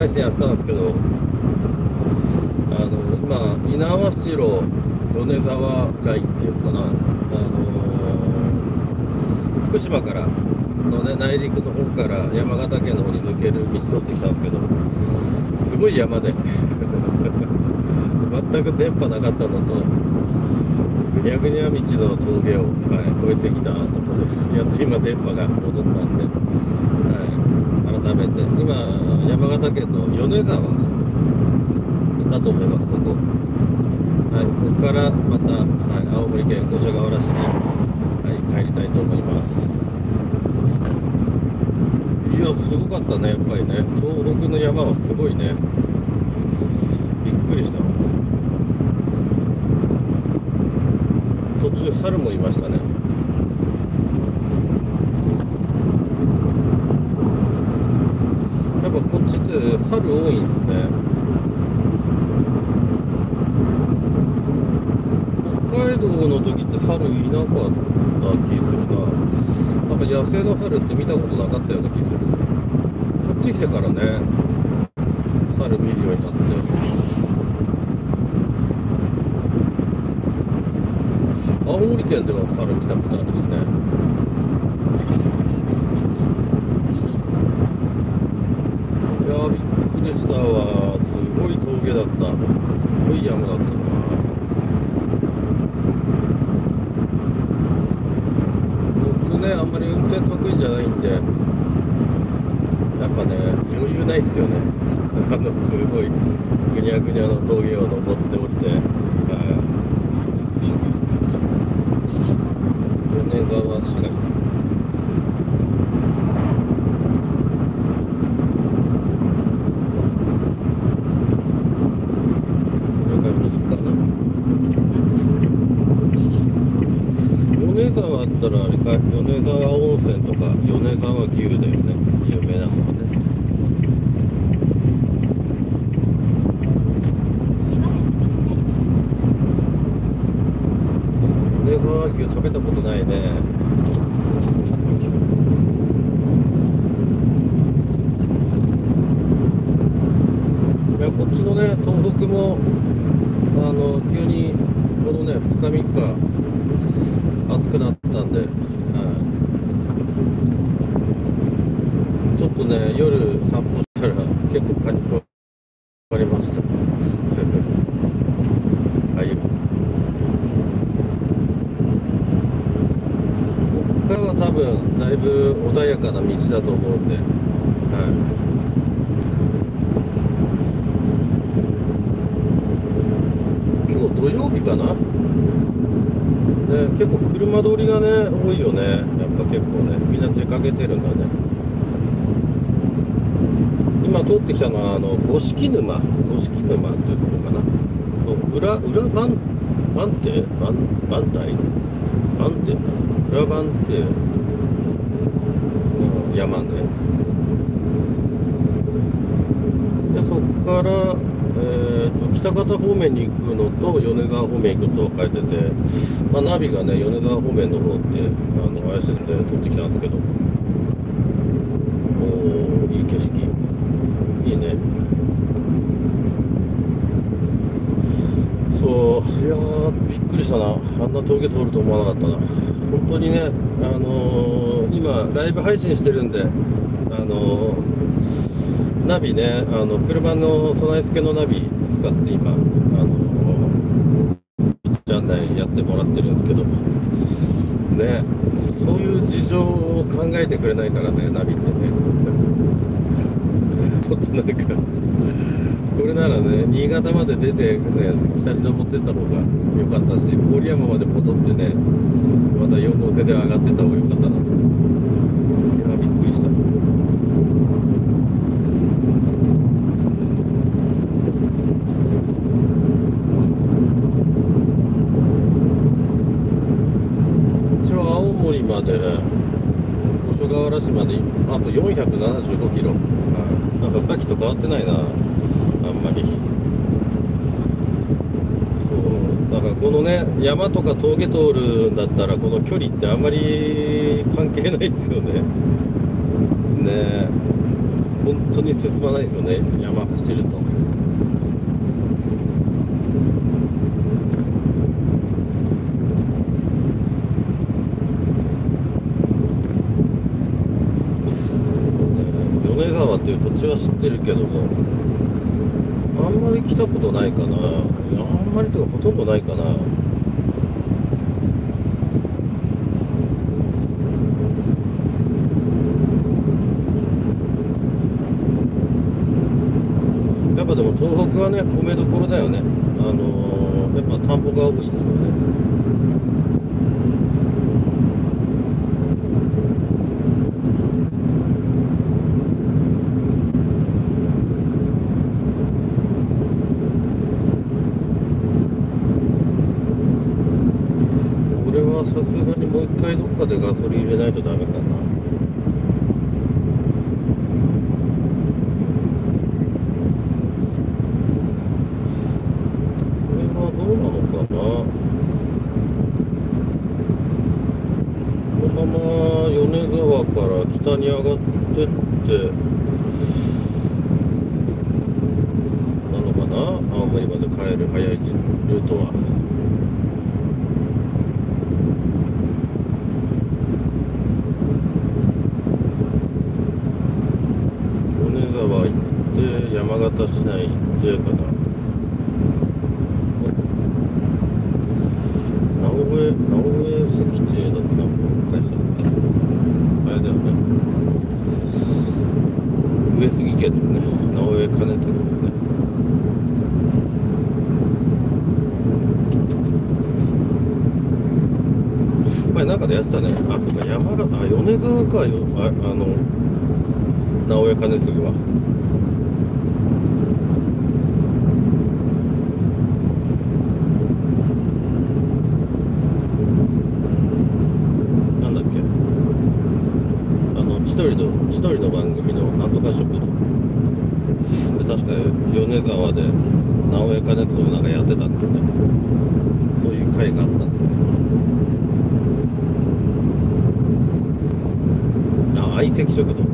配信やったんですけど、あの今、猪苗代米沢ラインっていうのかな、あの福島からの、ね、内陸の方から山形県の方に抜ける道通ってきたんですけど、すごい山で、全く電波なかったのと、ぐにゃぐにゃ道の峠を、はい、越えてきたとこです。やっと今、電波が戻ったんで。改めて今山形県の米沢だと思いますここ。はいここからまた、はい、青森県五所川原市に、はい、帰りたいと思います。いやすごかったねやっぱりね。東北の山はすごいね。びっくりしたわ。途中猿もいましたねやっぱこっちって猿多いんですね。北海道の時って猿いなかった気するな。なんか野生の猿って見たことなかったような気する。こっち来てからね猿見るようになって。青森県では猿見たことあるしねいやーびっくりしたわすごい峠だったすごい山だったな僕ねあんまり運転得意じゃないんでやっぱね余裕ないっすよねあのすごいぐにゃぐにゃの峠を登って降りて、はい米沢市内これが右かな米沢あったらあれか米沢温泉とか米沢牛でよね有名なのはね米沢牛食べたことないねいやこっちのね東北もあの急にこのね2日3日暑くなったんで、はい、ちょっとね夜散歩したら結構蚊に食われましたはいこっからは多分だいぶ穏やかな道だと思うんで、はい今日土曜日かな、ね、結構車通りがね多いよねやっぱ結構ねみんな出かけてるんだね今通ってきたのはあの五色沼五色沼っていうところかな。裏裏番番手？番番隊？番手？裏番手？の山ねでそっからえーと北方方面に行くのと米沢方面行くと書いてて、まあ、ナビがね米沢方面の方ってあの怪しいんで撮ってきたんですけど。おーいい景色。いね。そう。いやーびっくりしたな。あんな峠通ると思わなかったな。本当にねあのー今ライブ配信してるんであのーナビね、あの車の備え付けのナビ使って今、あの道案内やってもらってるんですけど、ね、そういう事情を考えてくれないからね、ナビってね。もっとなんか、これならね、新潟まで出て、ね、下に登ってった方が良かったし、郡山まで戻ってね、また4号線で上がってった方が良かったなと思って。いや、びっくりした。一応青森まで五所川原市まであと475キロ、はいなんかさっきと変わってないなあんまりそうだからこのね山とか峠通るんだったらこの距離ってあんまり関係ないですよね。ねえ。本当に進まないですよね。山走ると。米沢っていう土地は知ってるけどもあんまり来たことないかな。あんまりというかほとんどないかなやっぱでも東北はね米どころだよね。あのー、やっぱ田んぼが多いですよねこれはさすがにもう一回どっかでガソリン入れないとダメかなこれはどうなのかなこのまま米沢から北に上がってってなのかな青森まで帰る早いルートは。米沢行って山形市内行ってかな直江直江石亭だったな会社あれだよね上杉家ですね直江兼次だよね前なんかでやってたね。あそうか山形あ米沢かよああの直江兼次は。なんだっけ。あの千鳥の千鳥の番組のなんとか食堂で確か米沢で直江兼次なんかやってたんだよねそういう会があったんだよねあ相席食堂ね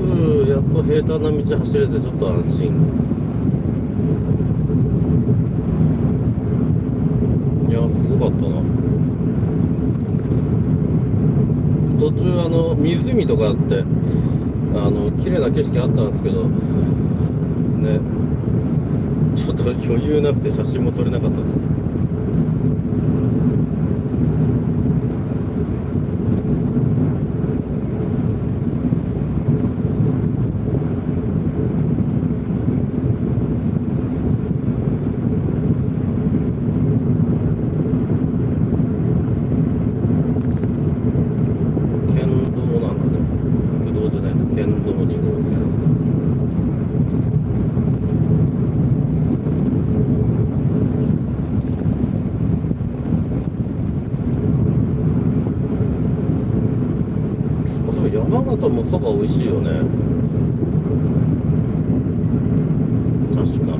うんやっと平坦な道走れてちょっと安心。いやすごかったな。途中あの湖とかあってあの綺麗な景色あったんですけどね。ちょっと余裕なくて写真も撮れなかったです県道なんだね国道じゃないの県道2号線あそう山形もそば美味しいよね確か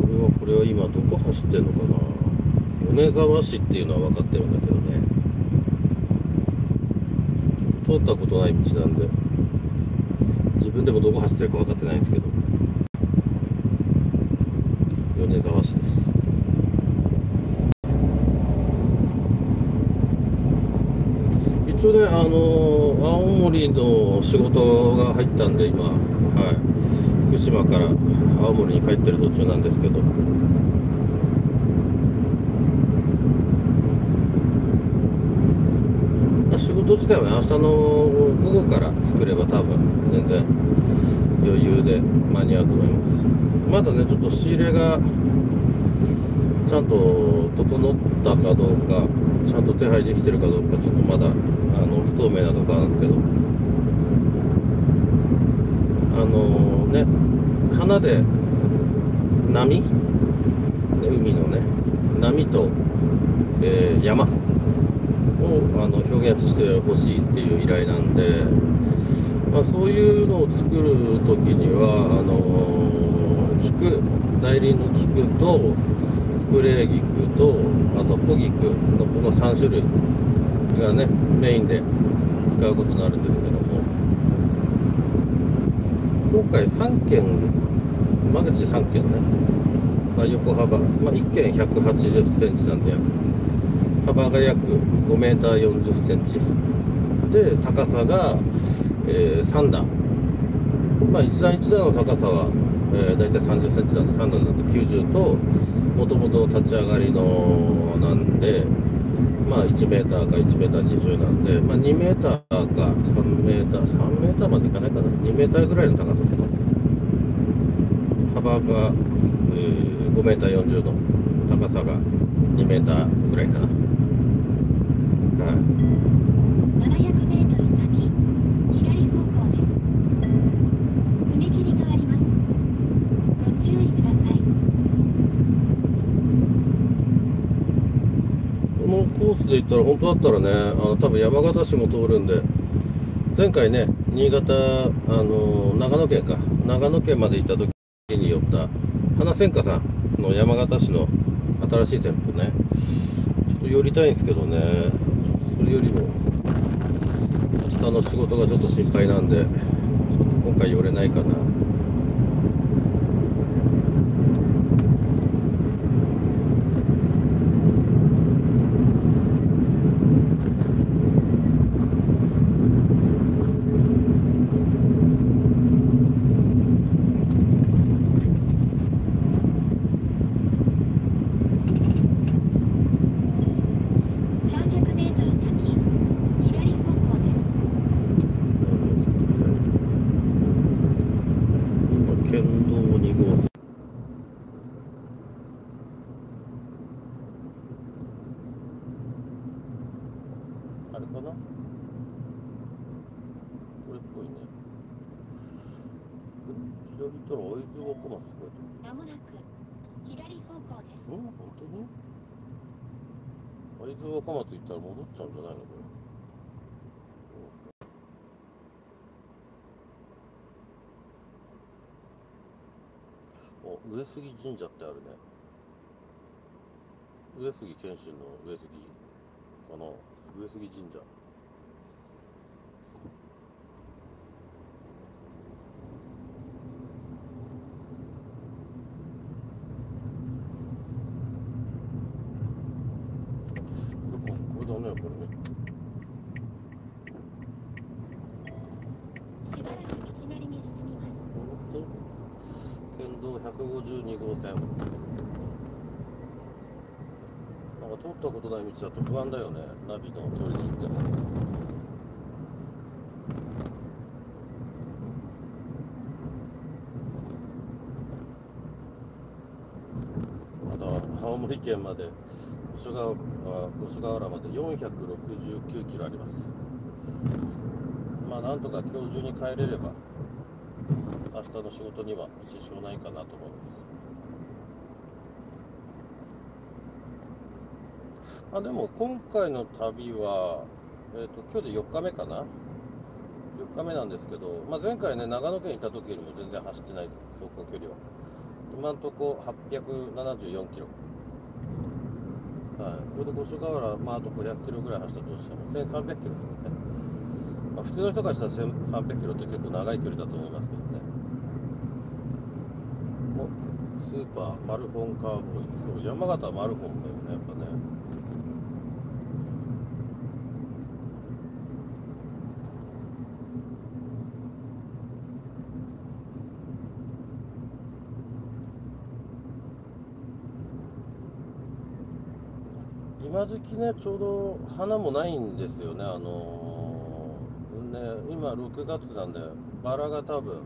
これはこれは今どこ走ってんのかな米沢市っていうのは分かってるんだけどね。通ったことない道なんで。自分でもどこ走ってるか分かってないんですけど。米沢市です。一応ねあの青森の仕事が入ったんで今はい。福島から青森に帰ってる途中なんですけど仕事自体はね明日の午後から作れば多分全然余裕で間に合うと思います。まだねちょっと仕入れがちゃんと整ったかどうかちゃんと手配できてるかどうかちょっとまだあの不透明なとこあるんですけど。あのね花で波？海のね波と、えー山。あの表現してほしいっていう依頼なんで、まあ、そういうのを作る時にはあの菊代理の菊とスプレー菊とあとポギクのこの3種類がねメインで使うことになるんですけども。今回3件間口3件ね、まあ、横幅、まあ、1件180センチなんで約幅が約5メーター40センチ。で高さが、えー、3段。まあ1段1段の高さは、えー、大体30センチなんで3段なんで90ともともと立ち上がりのなんでまあ1メーターか1メーター20なんで、まあ、2メーターか3メーター3メーターまでいかないかな。2メーターぐらいの高さか。な幅が、えー、5メーター40の高さが2メーターぐらいかなはい700メートル先左方向です踏切がありますご注意くださいこのコースで行ったら本当だったらねあの多分山形市も通るんで前回ね新潟あの長野県か長野県まで行った時に寄った花千家さんの山形市の新しい店舗ねちょっと寄りたいんですけどねそれよりも明日の仕事がちょっと心配なんでちょっと今回寄れないかな300メートル先左方向です今県道2号線あれかなこれっぽいねえ左行ったら会津若松って書いてまもなく左方向ですあるうん本当に会津若松行ったら戻っちゃうんじゃないのこれ。お上杉神社ってあるね。上杉謙信の上杉かな上杉神社これかこれだねこれねしばらく道なりに進みます本当県道152号線。なんか通ったことない道だと不安だよね。ナビの通りに行っても。まだ青森県まで五所川五所川原まで469キロあります。まあなんとか今日中に帰れれば明日の仕事には支障ないかなと思いますあでも今回の旅は、えー、と今日で4日目かな？4日目なんですけど、まあ、前回ね長野県行った時よりも全然走ってないです。走行距離は。今んとこ874キロ。はい、これで五所川原、まあ、あと500キロぐらい走ったとしても1300キロですもんね、まあ、普通の人からしたら1300キロって結構長い距離だと思いますけどね。おスーパーマルホンカーボーイ。そう山形はマルホンだよねやっぱね。今時ねちょうど花もないんですよね。あのーね今6月なんでバラが多分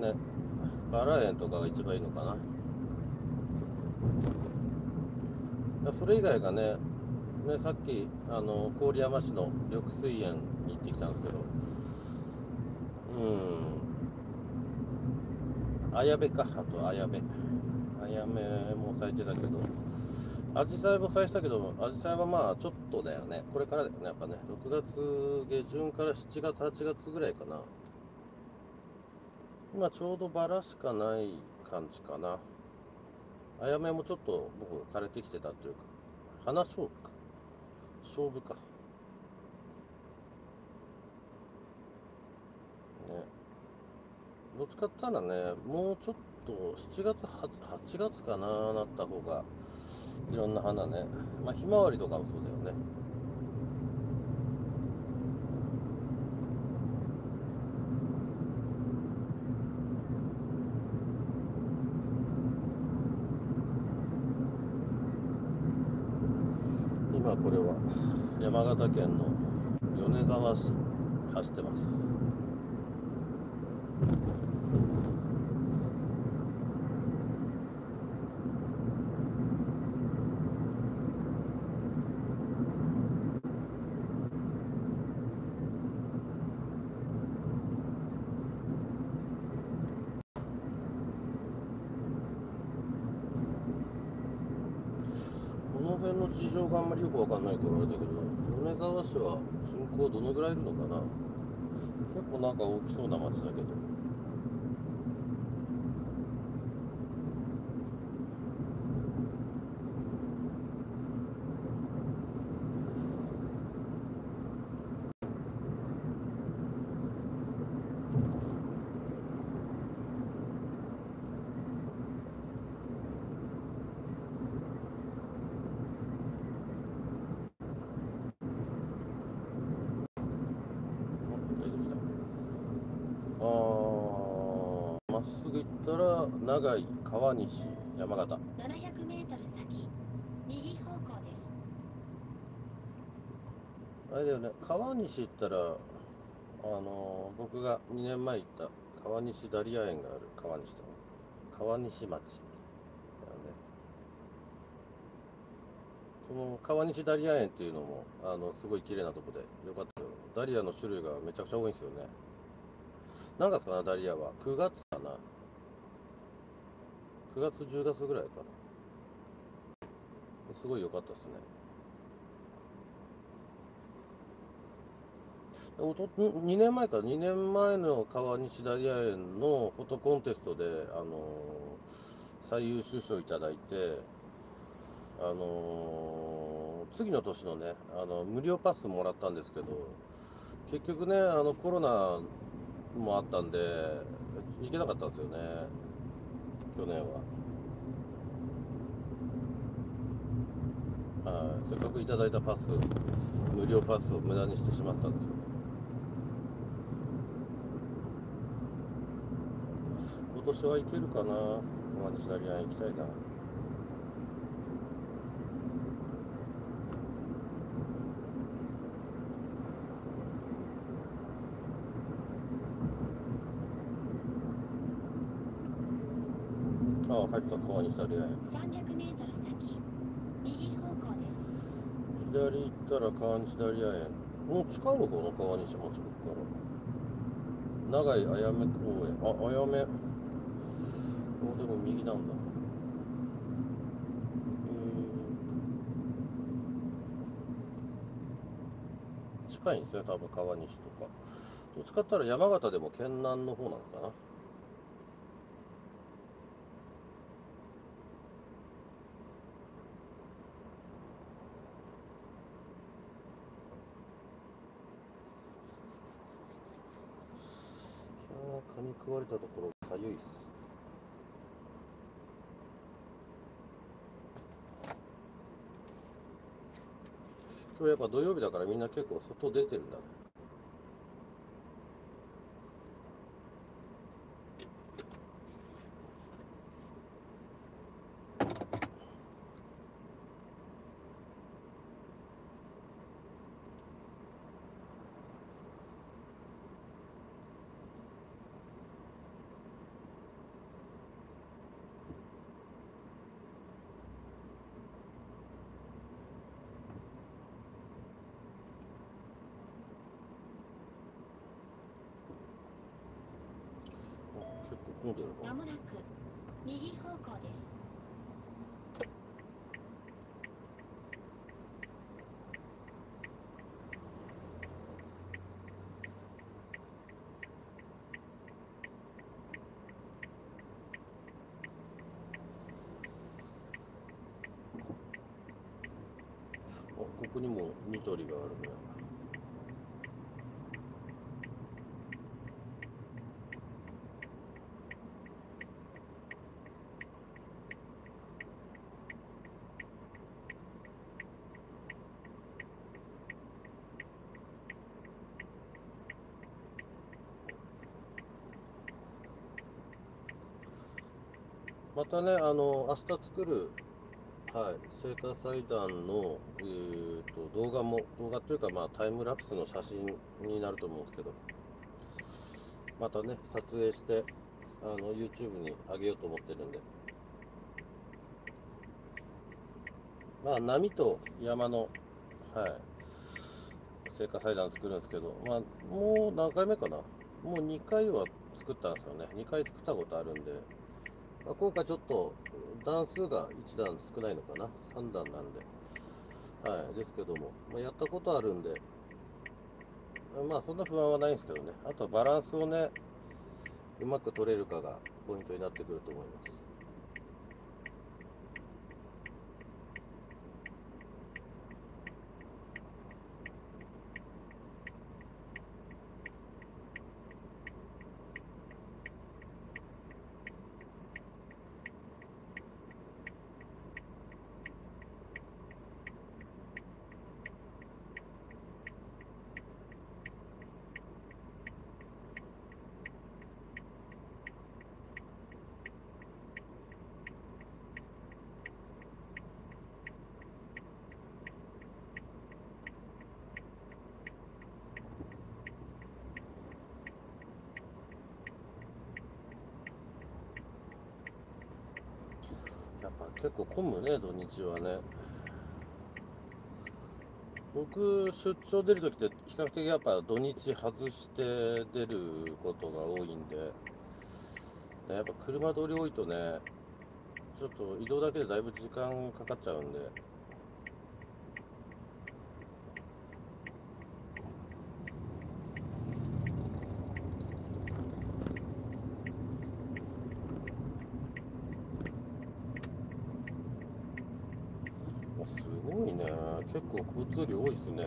ねバラ園とかが一番いいのかな。それ以外がねねさっきあの郡山市の緑水園に行ってきたんですけどうん。綾部か。あと綾部。綾部も咲いてたけど。アジサイも咲いてたけどもアジサイはまあちょっとだよねこれからだよねやっぱね6月下旬から7月8月ぐらいかな今ちょうどバラしかない感じかなあやめもちょっと僕枯れてきてたっていうか花勝負か勝負かねどっちかったらねもうちょっとと7月8月かななった方がいろんな花ね。まあひまわりとかもそうだよね。今これは山形県の米沢市走ってますこの辺の事情があんまりよくわかんないからあれだけど米沢市は人口どのぐらいいるのかな？結構なんか大きそうな町だけど出てきたあーまっすぐ行ったら長井川西山形。700メートル先右方向です。あれだよね川西行ったらあのー僕が2年前行った川西ダリア園がある川西と川西町だよね。その川西ダリア園っていうのもあのすごい綺麗なとこでよかったよダリアの種類がめちゃくちゃ多いんですよね。何月かなダリアは。9月9月10月ぐらいかな。すごい良かったですね。おと2年前か。2年前の川西ダリア園のフォトコンテストで、あのー最優秀賞いただいて、あのー次の年のねあの無料パスもらったんですけど結局ねあのコロナもあったんで行けなかったんですよね。去年は。はい、せっかくいただいたパス無料パスを無駄にしてしまったんですよ。今年はいけるかな。川西ダリアン行きたいな。ああ帰った川西ダリアン300メートル先右方向です。左行ったら川西ダリア園もう近いのかな川西町ここから。長井あやめ公園。ああやめ。もうでも右なんだ。近いんですね多分川西とか。どっちかったら山形でも県南の方なのかないやー蚊に食われたところかゆいっす。今日やっぱ土曜日だからみんな結構外出てるなだねあ結構混んでるなまもなく右方向ですここにもニトリがあるねまたね、あの、明日作る、はい、聖火祭壇の、えー、と動画も、動画というか、まあ、タイムラプスの写真になると思うんですけど、またね、撮影して、あの、YouTube に上げようと思ってるんで、まあ、波と山の、はい、聖火祭壇作るんですけど、まあ、もう何回目かな。もう2回は作ったんですよね。2回作ったことあるんで、まあ、今回ちょっと段数が1段少ないのかな。3段なんで。はいですけども、まあ、やったことあるんで。まあそんな不安はないんですけどね。あとはバランスをねうまく取れるかがポイントになってくると思いますやっぱ結構混むね土日はね。僕出張出るときって比較的やっぱ土日外して出ることが多いんで。でやっぱ車通り多いとねちょっと移動だけでだいぶ時間かかっちゃうんであすごいね物量多いっすね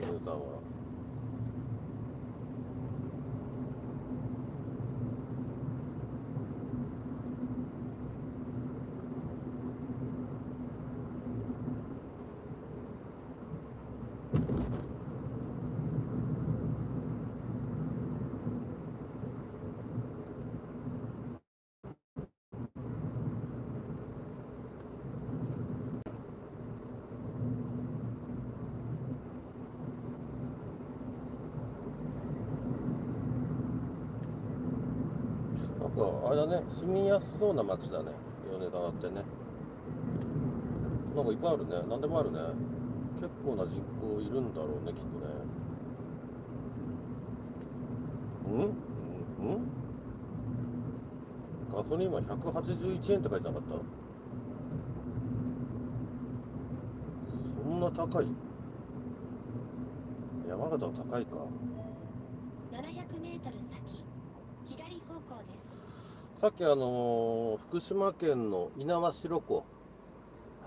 米さんはなんかあれだね住みやすそうな街だね。米沢ってね。なんかいっぱいあるね。何でもあるね。結構な人口いるんだろうねきっとね。うん？うん？ガソリン今181円って書いてなかった？そんな高い？山形は高いか700メートル先左方向ですさっきあのー福島県の猪苗代湖。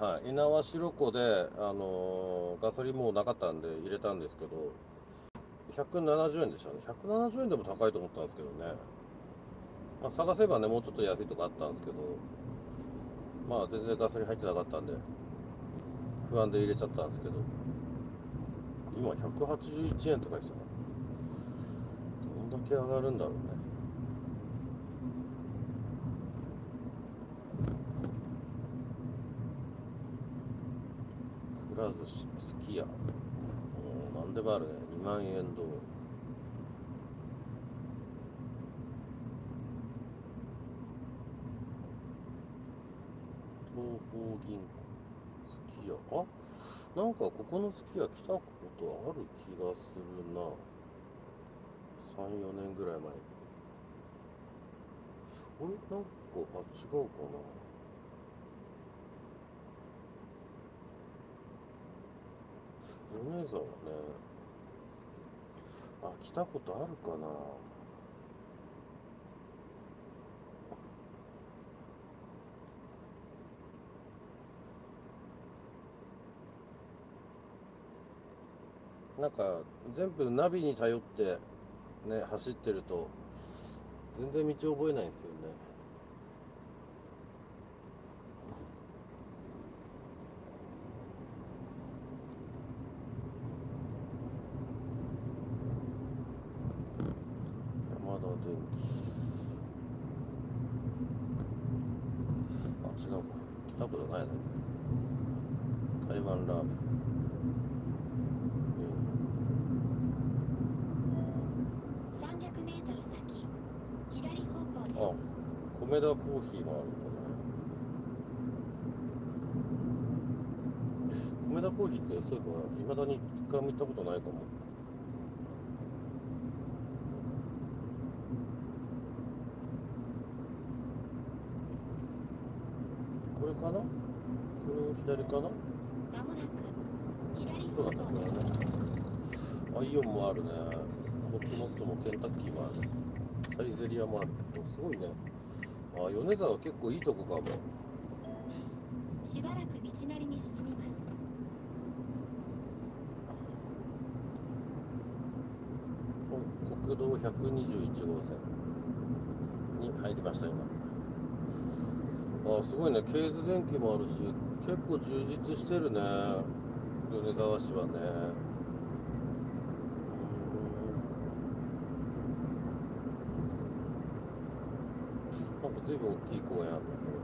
はい。猪苗代湖であのーガソリンもうなかったんで入れたんですけど170円でしたね。170円でも高いと思ったんですけどね、まあ、探せばねもうちょっと安いとこあったんですけどまあ全然ガソリン入ってなかったんで不安で入れちゃったんですけど。今181円とかですよどんだけ上がるんだろうねくら寿司すき家もう何でもあるね。2万円堂東方銀行すき家あ？なんかここのすき家来たことある気がするな。34年ぐらい前。にあれ？なんかあ違うかな。米沢ね。あ来たことあるかな。なんか全部ナビに頼ってね走ってると全然道覚えないんですよね山田電機あ違うか来たことないね台湾ラーメン300メートル先左方向ですあ、米田コーヒーもあるんだね。米田コーヒーってそういえば、いまだに一回も行ったことないかも。これかな？これ左かな？まもなく左そう方。アイオンもあるね。ホットモットもケンタッキーもある。サイゼリアもある。おすごいね。あ、米沢結構いいとこかも。しばらく道なりに進みます国道121号線に入りました今。あすごいね。ケーズ電機もあるし結構充実してるね。米沢市はね。うん。なんか随分大きい公園あるねこれ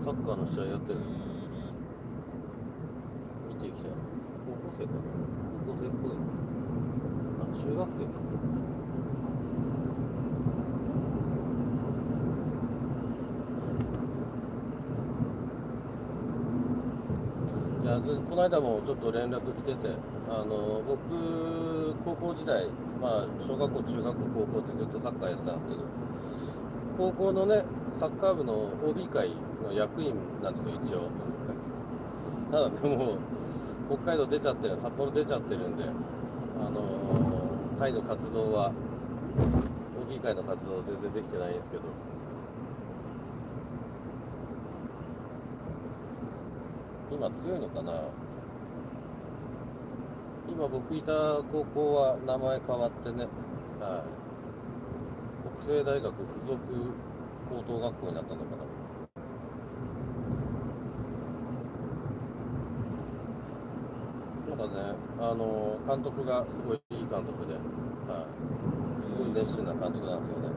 おサッカーの試合やってる。見ていきたい。な高校生かな。高校生っぽいな。あ中学生か。いやこの間もちょっと連絡来ててあの僕高校時代まあ小学校中学校高校ってずっとサッカーやってたんですけど高校のねサッカー部の OB 会の役員なんですよ一応。なのでもう北海道出ちゃってる札幌出ちゃってるんであのー会の活動は OB 会の活動全然できてないんですけど。今強いのかな？今僕いた高校は名前変わってね。はい。北西大学附属高等学校になったのかな。だね。あの監督がすごいいい監督で、はい、すごい熱心な監督なんですよね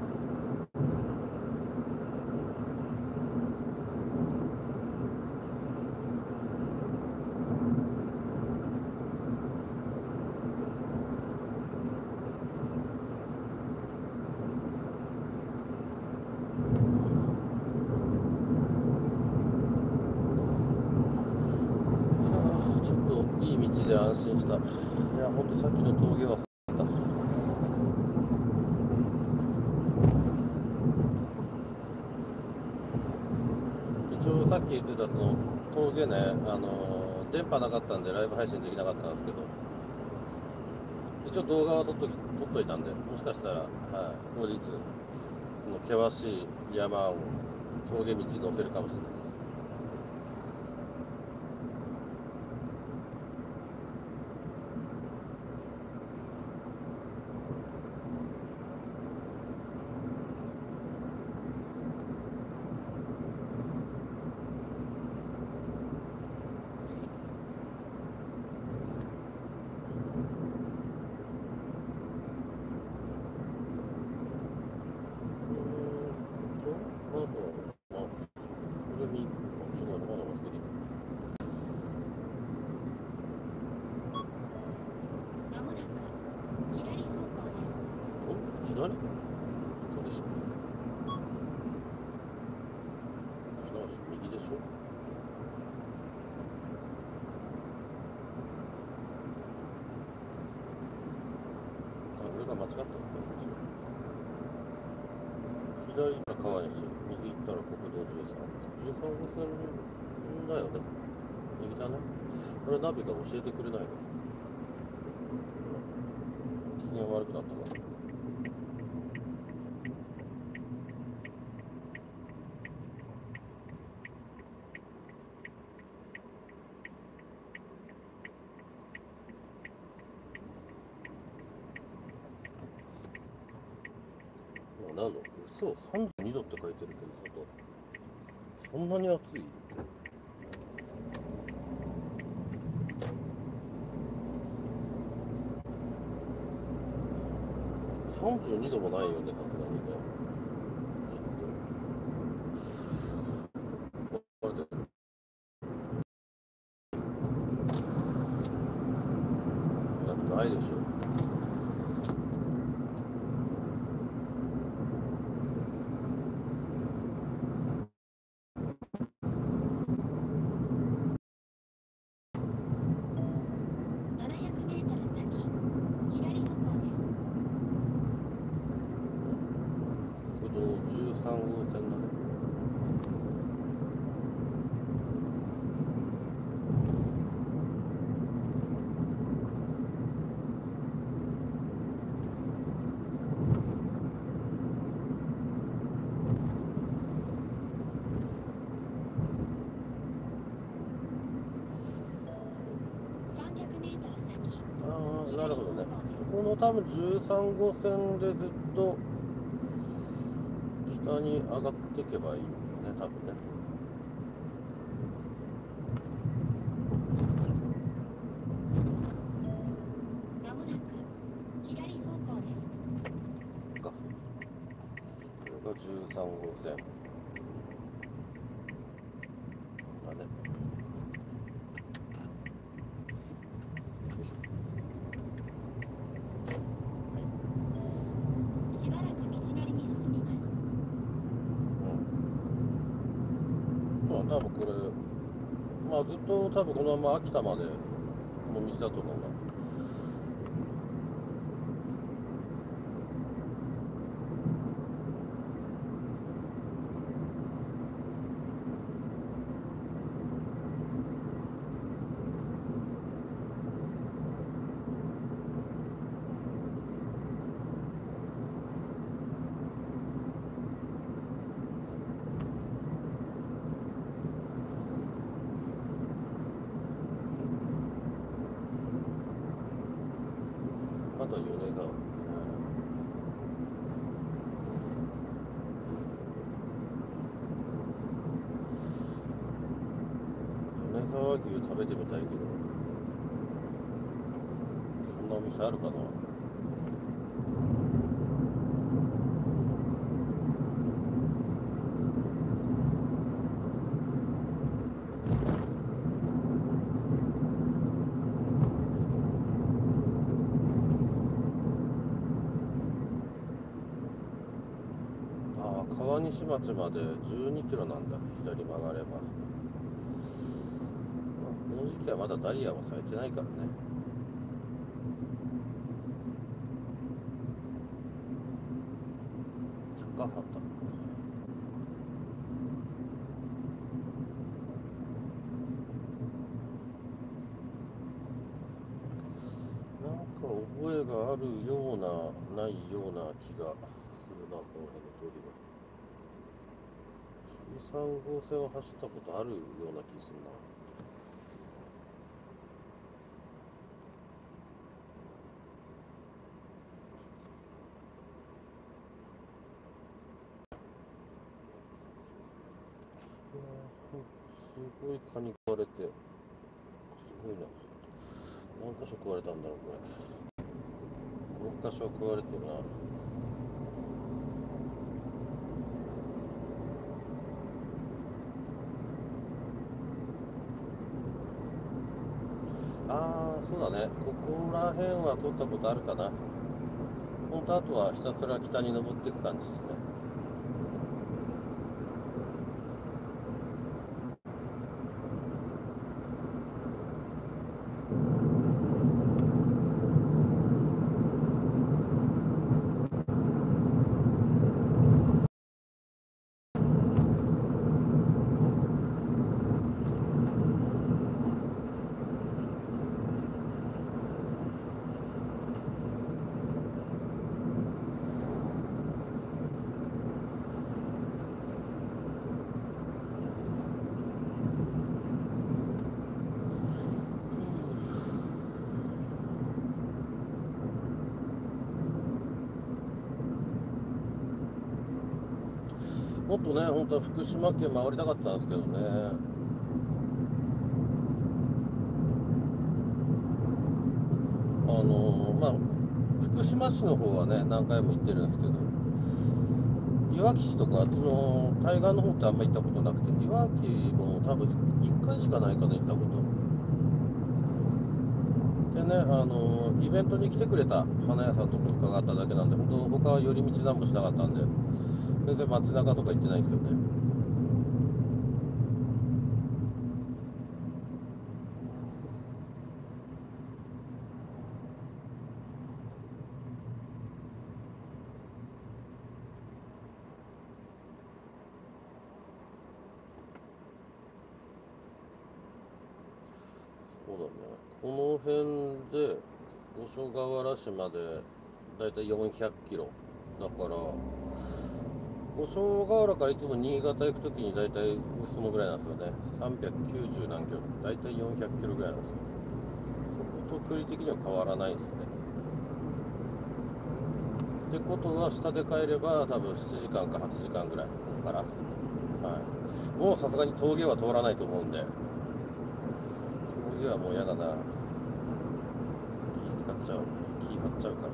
はあちょっといい道で安心したいやほんとさっきの峠はった一応さっき言ってたその峠ねあの電波なかったんでライブ配信できなかったんですけど。一応動画は撮っとき撮っといたんでもしかしたら、はい、後日その険しい山を峠道に乗せるかもしれないですうーんと、あと、あ、これに、あ、すごいな、まだまだ作り。まもなく左方向ですお左そうでしょ違うし、右でしょあ、俺が間違ったのかもしれない。左行った川西、右行ったら国道13。13号線だよね右だねこれナビが教えてくれないの機嫌悪くなったかな今何度嘘32度って書いてるけど外。そんなに暑い？32度もないよねさすがにねきっとこれでだってないでしょ700メートル先左方向です国道13号線だね300メートル先ああなるほどねこの多分13号線でずっと北に上がっていけばいいんだよね多分ねまもなく左方向ですかこれが13号線だねよいしょはいしばらく道なりに進みますうんまあ多分これまあずっと多分このまま秋田までこの道だと思うなあとは米沢米沢牛食べてみたいけどあるかな。ああ川西町まで12キロなんだ。左曲がれば、まあ、この時期はまだダリアは咲いてないからね高畑なんか覚えがあるようなないような気がするなこの辺の通りは3号線を走ったことあるような気するな。すごい蚊に食われてすごいな。何箇所食われたんだろうこれ。6箇所食われてるなああそうだね。ここら辺は通ったことあるかな。ほんとあとはひたすら北に登っていく感じですね。もっとね本当は福島県回りたかったんですけどね。あのまあ福島市の方はね何回も行ってるんですけどいわき市とかあっちの海岸の方ってあんま行ったことなくていわきも多分1回しかないかな行ったこと。でねあのイベントに来てくれた花屋さんとか伺っただけなんで本当他は寄り道なんもしなかったんで全然街中とか行ってないですよねそうだねこの辺で五所川原市までだいたい400キロ。だから五所川原からいつも新潟行くときにだいたいそのぐらいなんですよね。390何キロ。だいたい400キロぐらいなんですよ。そこと距離的には変わらないですね。ってことは下で帰れば多分7時間か8時間ぐらい。ここから。はい。もうさすがに峠は通らないと思うんで。峠はもう嫌だな。使っちゃう気張っちゃうから。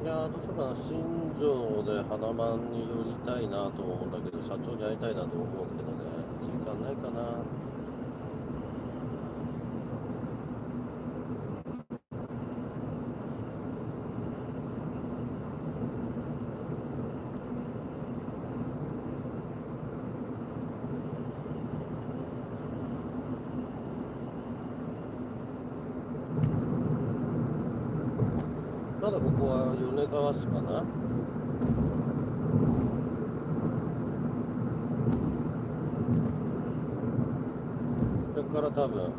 いやーどうしようかな新庄で花満に寄りたいなと思うんだけど社長に会いたいなと思うんですけどね。時間ないかなまだここは米沢市かな？これから多分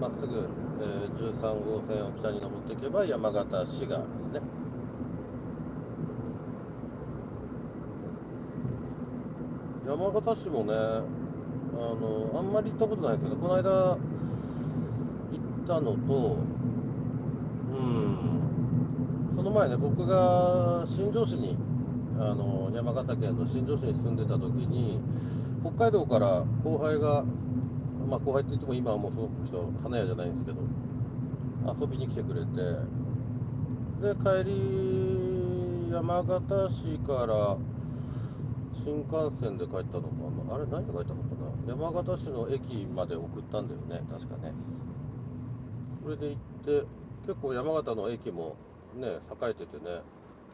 まっすぐ、えー13号線を北に登っていけば山形市がですね。山形市もねあのあんまり行ったことないですけどこの間行ったのとうんその前ね僕が新庄市にあの山形県の新庄市に住んでた時に北海道から後輩がまあ後輩って言っても今はもうその人花屋じゃないんですけど遊びに来てくれてで帰り山形市から新幹線で帰ったのかな？あれ何で帰ったのかな？山形市の駅まで送ったんだよね確かね。それで行って結構山形の駅もね栄えててね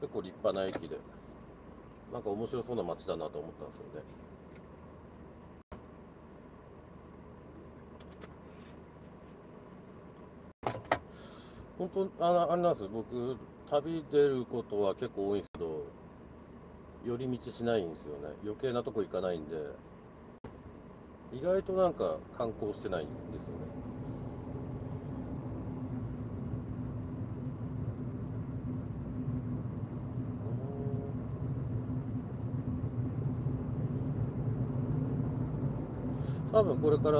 結構立派な駅でなんか面白そうな街だなと思ったんですよね。本当ああれなんです僕旅出ることは結構多いんですけど寄り道しないんですよね。余計なとこ行かないんで意外となんか観光してないんですよね。多分これから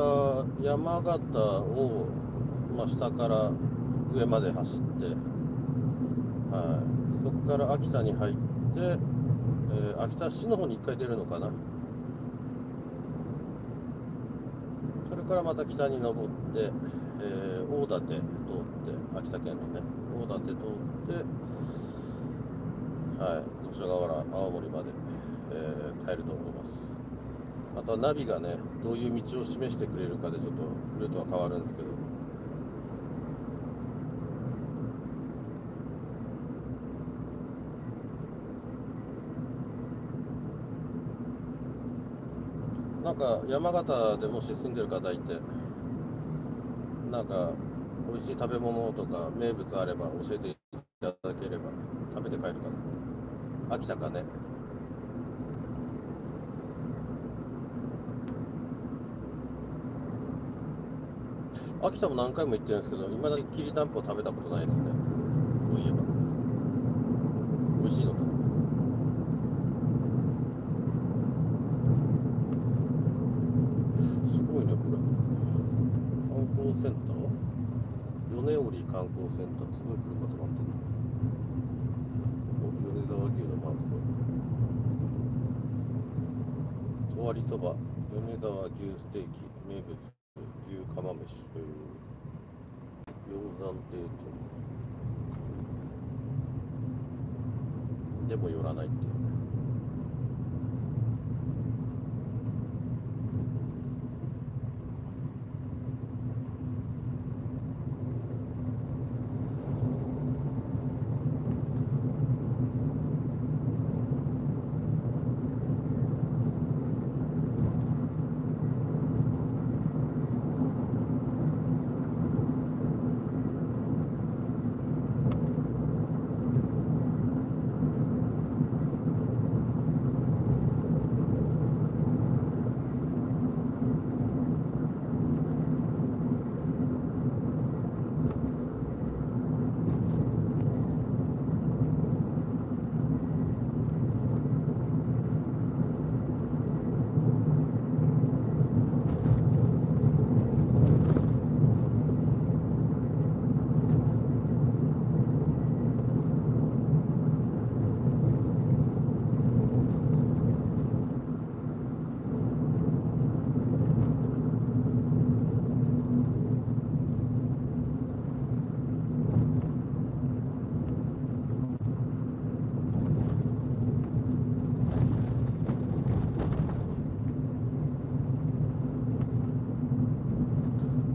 山形を、まあ、下から上まで走って、はい、そこから秋田に入って、えー秋田市の方に1回出るのかな。それからまた北に登って、えー大館通って秋田県のね大館通ってはい。五所川原青森まで、えー帰ると思います。あとはナビがねどういう道を示してくれるかでちょっとルートは変わるんですけど。なんか山形でもし住んでる方いてなんか美味しい食べ物とか名物あれば教えていただければ。食べて帰るかな。秋田かね。秋田も何回も行ってるんですけど、いまだにきりたんぽ食べたことないですね。そういえば。美味しいのかな。すごいねこれ観光。センター？米織観光センターすごい車止まってるお米沢牛のマークがとわりそば米沢牛ステーキ名物牛釜飯という鷹山亭とでも寄らないっていうね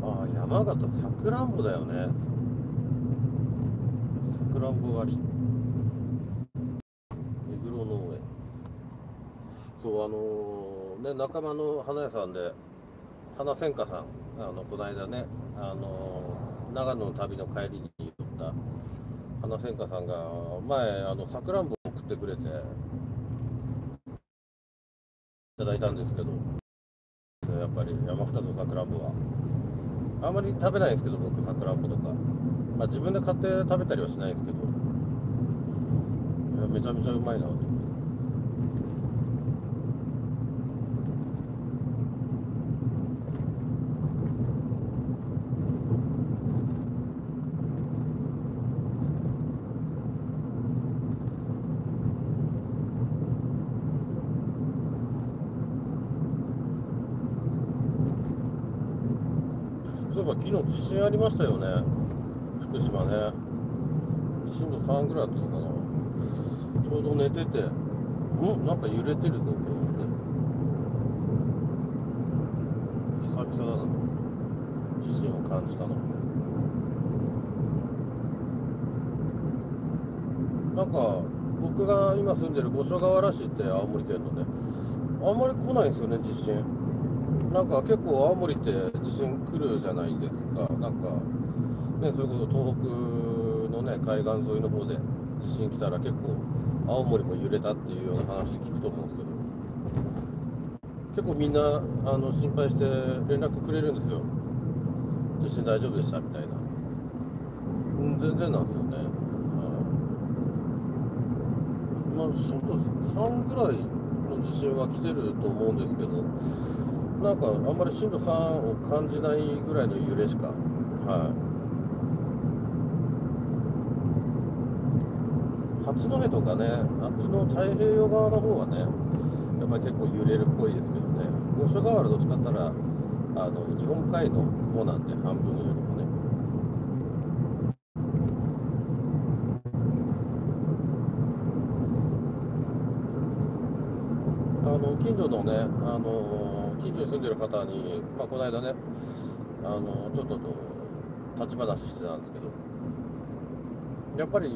ああ山形さくらんぼだよね。さくらんぼ狩り。目黒農園。そうあのね仲間の花屋さんで花千花さん。あのこの間ねあの長野の旅の帰りに寄った花千花さんが前あのさくらんぼ送ってくれていただいたんですけど。やっぱり山形のさくらんぼは。あんまり食べないんですけど僕さくらんぼとか。まあ自分で買って食べたりはしないですけど。めちゃめちゃうまいなとそういえば昨日地震ありましたよね。福島ね。震度3ぐらいだったのかな。ちょうど寝てて。んなんか揺れてるぞと思って。久々だな。地震を感じたのなんか僕が今住んでる五所川原市って青森県のね。あんまり来ないんですよね地震。なんか結構青森って地震来るじゃないですか。なんかねそれこそ東北のね海岸沿いの方で地震来たら結構青森も揺れたっていうような話聞くと思うんですけど。結構みんなあの心配して連絡くれるんですよ。地震大丈夫でしたみたいな。全然なんですよね。まあ震度3ぐらいの地震は来てると思うんですけど。なんかあんまり震度3を感じないぐらいの揺れしか。はい。八戸とかねあっちの太平洋側の方はねやっぱり結構揺れるっぽいですけどね。五所川原どっちかったらあの日本海の方なんで半分よりもね。あの近所のね、あの近所に住んでる方に、まあ、この間ね、あのちょっとと立ち話してたんですけど、やっぱり、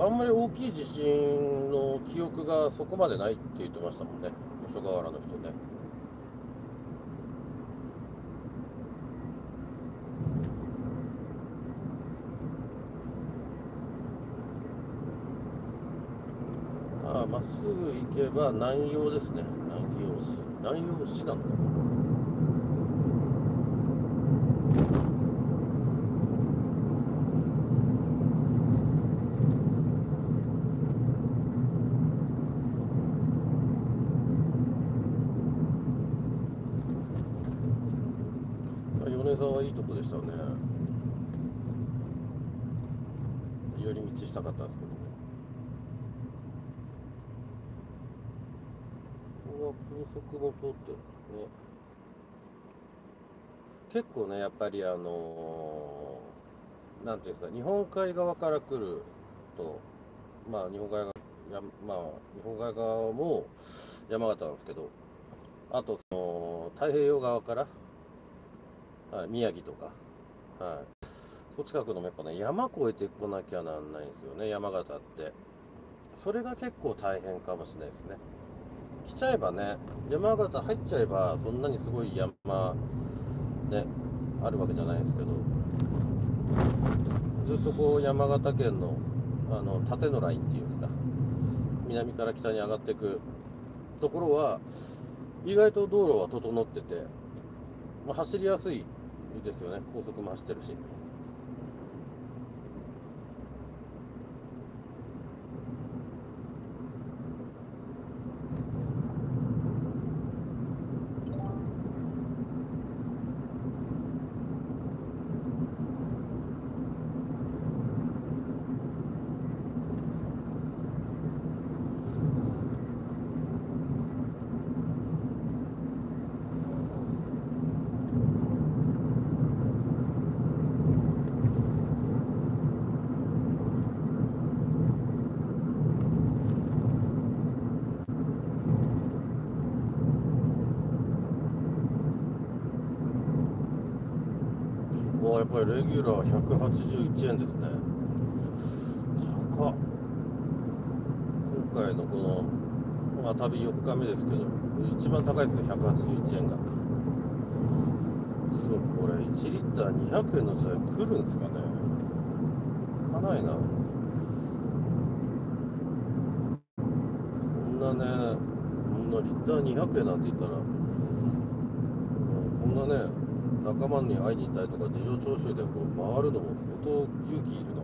あんまり大きい地震の記憶がそこまでないって言ってましたもんね、五所川原の人ね。ああまっすぐ行けば南陽ですね南陽市南陽市なのか。な米沢いいいとこでしたね。寄り道したかったんですけどねここは高速も通ってるんですね。結構ねやっぱりあのーていうんですか日本海側から来るとまあ日本海側やまあ日本海側も山形なんですけどあとその太平洋側から、はい、宮城とか、はい、そっちくのもやっぱね山越えてこなきゃなんないんですよね山形って。それが結構大変かもしれないですね。来ちゃえばね山形入っちゃえばそんなにすごい山ねあるわけじゃないんですけどずっとこう山形県のあの縦のラインっていうんですか南から北に上がっていくところは意外と道路は整ってて、ま、走りやすいですよね高速も走ってるし。レギュラー181円ですね。高っ。今回のこの、まあ、旅4日目ですけど一番高いですね。181円が。そうこれ1リッター200円の時代来るんですかね。来ないな。こんなねこんなリッター200円なんて言ったら仲間に会いに行ったりとか事情聴取でこう回るのも相当勇気いるな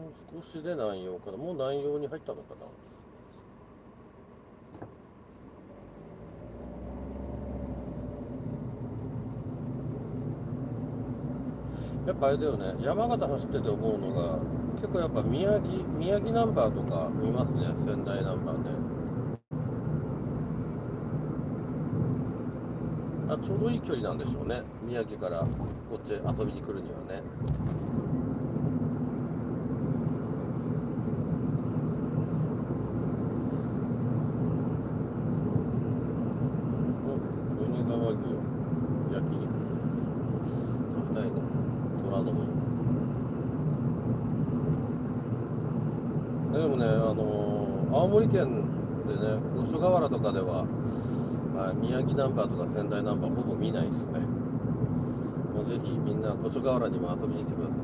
もう少しで南陽かなもう南陽に入ったのかな？やっぱあれだよね山形走ってて思うのが結構やっぱ宮城宮城ナンバーとか見ますね仙台ナンバーねあちょうどいい距離なんでしょうね宮城からこっち遊びに来るにはねお米沢牛焼肉食べたいね虎ノ門でもねあのー青森県でね五所川原とかでは、はい、宮城ナンバーとか仙台ナンバーほぼ見ないですね。もうぜひみんな五所川原にも遊びに来てください。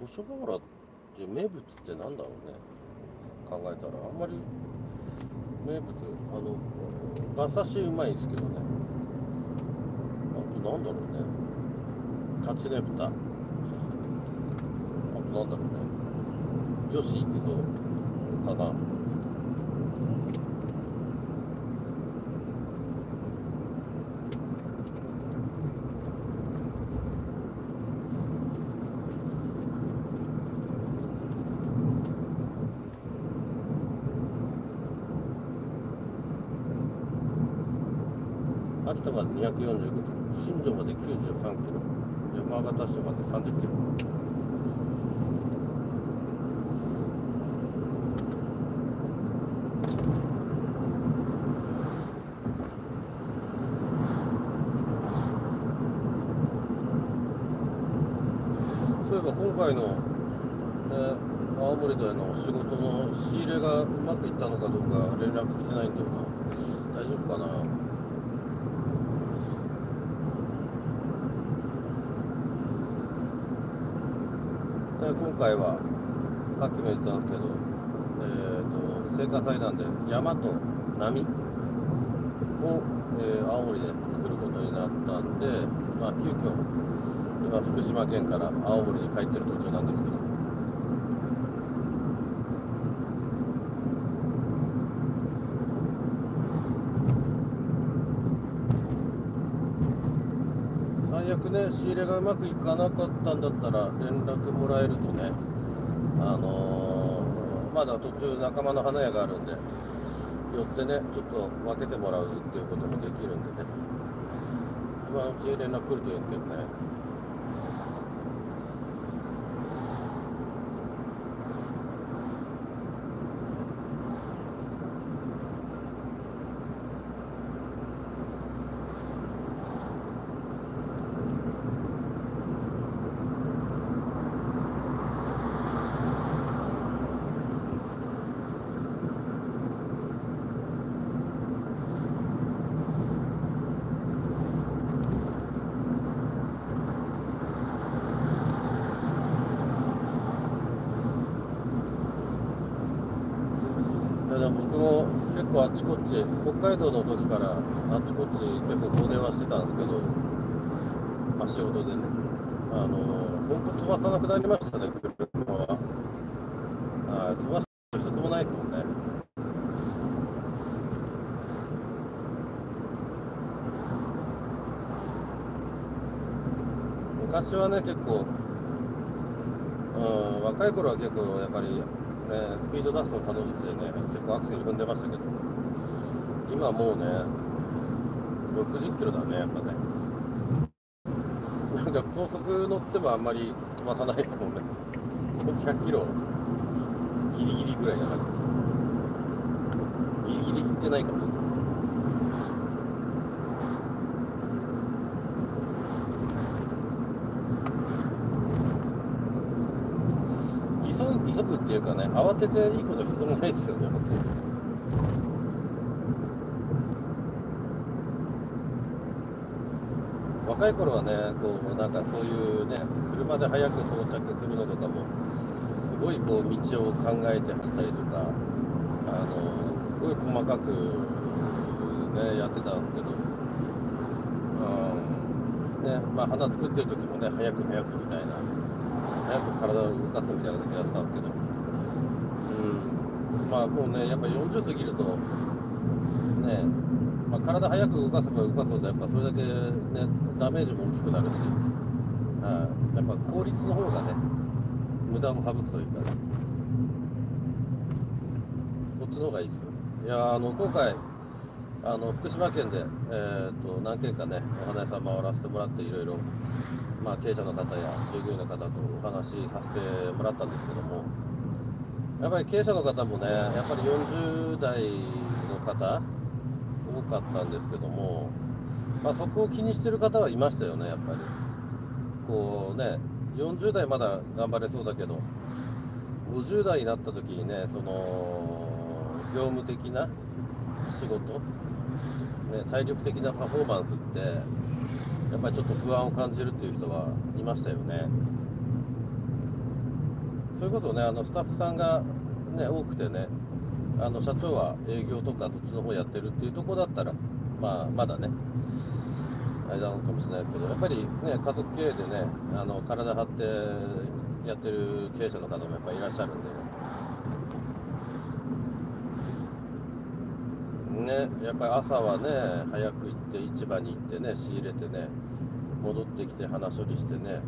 五所川原って名物ってなんだろうね。えたらあんまり名物あの馬刺しうまいですけどね。あとなんだろうね。立ちねぷたあとなんだろうね。よし行くぞ。かな。45キロ新庄まで93キロ山形市まで30キロ。そういえば今回の、ね、青森での仕事の仕入れがうまくいったのかどうか連絡来てないんだよな。回はさっきも言ったんですけど、えー、と聖火祭なんで山と波を、えー青森で作ることになったんで、まあ、急遽今福島県から青森に帰ってる途中なんですけど最悪ね仕入れがうまくいかなかったんだったら連絡もらえるとね。あのーまだ途中仲間の花屋があるんで寄ってねちょっと分けてもらうっていうこともできるんでね。今のうちに連絡来るといいんですけどねいやでも僕も結構あっちこっち北海道の時からあっちこっち結構遠出はしてたんですけどまあ仕事でね。あの本当飛ばさなくなりましたね車は。はい飛ばしてる一つもないですもんね。昔はね結構うん若い頃は結構やっぱり、ね、スピード出すの楽しくてね結構アクセル踏んでましたけど。今もうね60キロだねやっぱね。なんか高速乗ってもあんまり飛ばさないですもんね。100キロギリギリぐらいな感じです。ギリギリ行ってないかもしれないです。急ぐ急ぐっていうかね慌てていいこと一つもないですよね本当に。若い頃はねこうなんかそういうね車で早く到着するのとかもすごいこう道を考えて走ったりとかあのすごい細かくねやってたんですけどうんねまあ花作ってる時もね早く早くみたいな早く体を動かすみたいな時やってたんですけど、うん、まあもうね、やっぱ40過ぎると、ね、まあ、体早く動かせば動かすほど、やっぱそれだけ、ね、ダメージも大きくなるし、はいやっぱ効率の方がね、無駄を省くというかね、そっちの方がいいですよね。いやあの今回あの福島県で、えー、と何軒かねお花屋さん回らせてもらっていろいろ、まあ、経営者の方や従業員の方とお話しさせてもらったんですけどもやっぱり経営者の方もねやっぱり40代の方かったんですけども、まあ、そこを気にしてる方はいましたよねやっぱり。こうね40代まだ頑張れそうだけど50代になった時にねその業務的な仕事ね、体力的なパフォーマンスってやっぱりちょっと不安を感じるっていう人はいましたよね。それこそねあのスタッフさんが、ね、多くてねあの社長は営業とかそっちの方やってるっていうとこだったらまあまだねあれなのかもしれないですけどやっぱりね家族経営でねあの体張ってやってる経営者の方もやっぱりいらっしゃるんで。ねね、やっぱり朝はね早く行って市場に行ってね仕入れてね戻ってきて花処理してね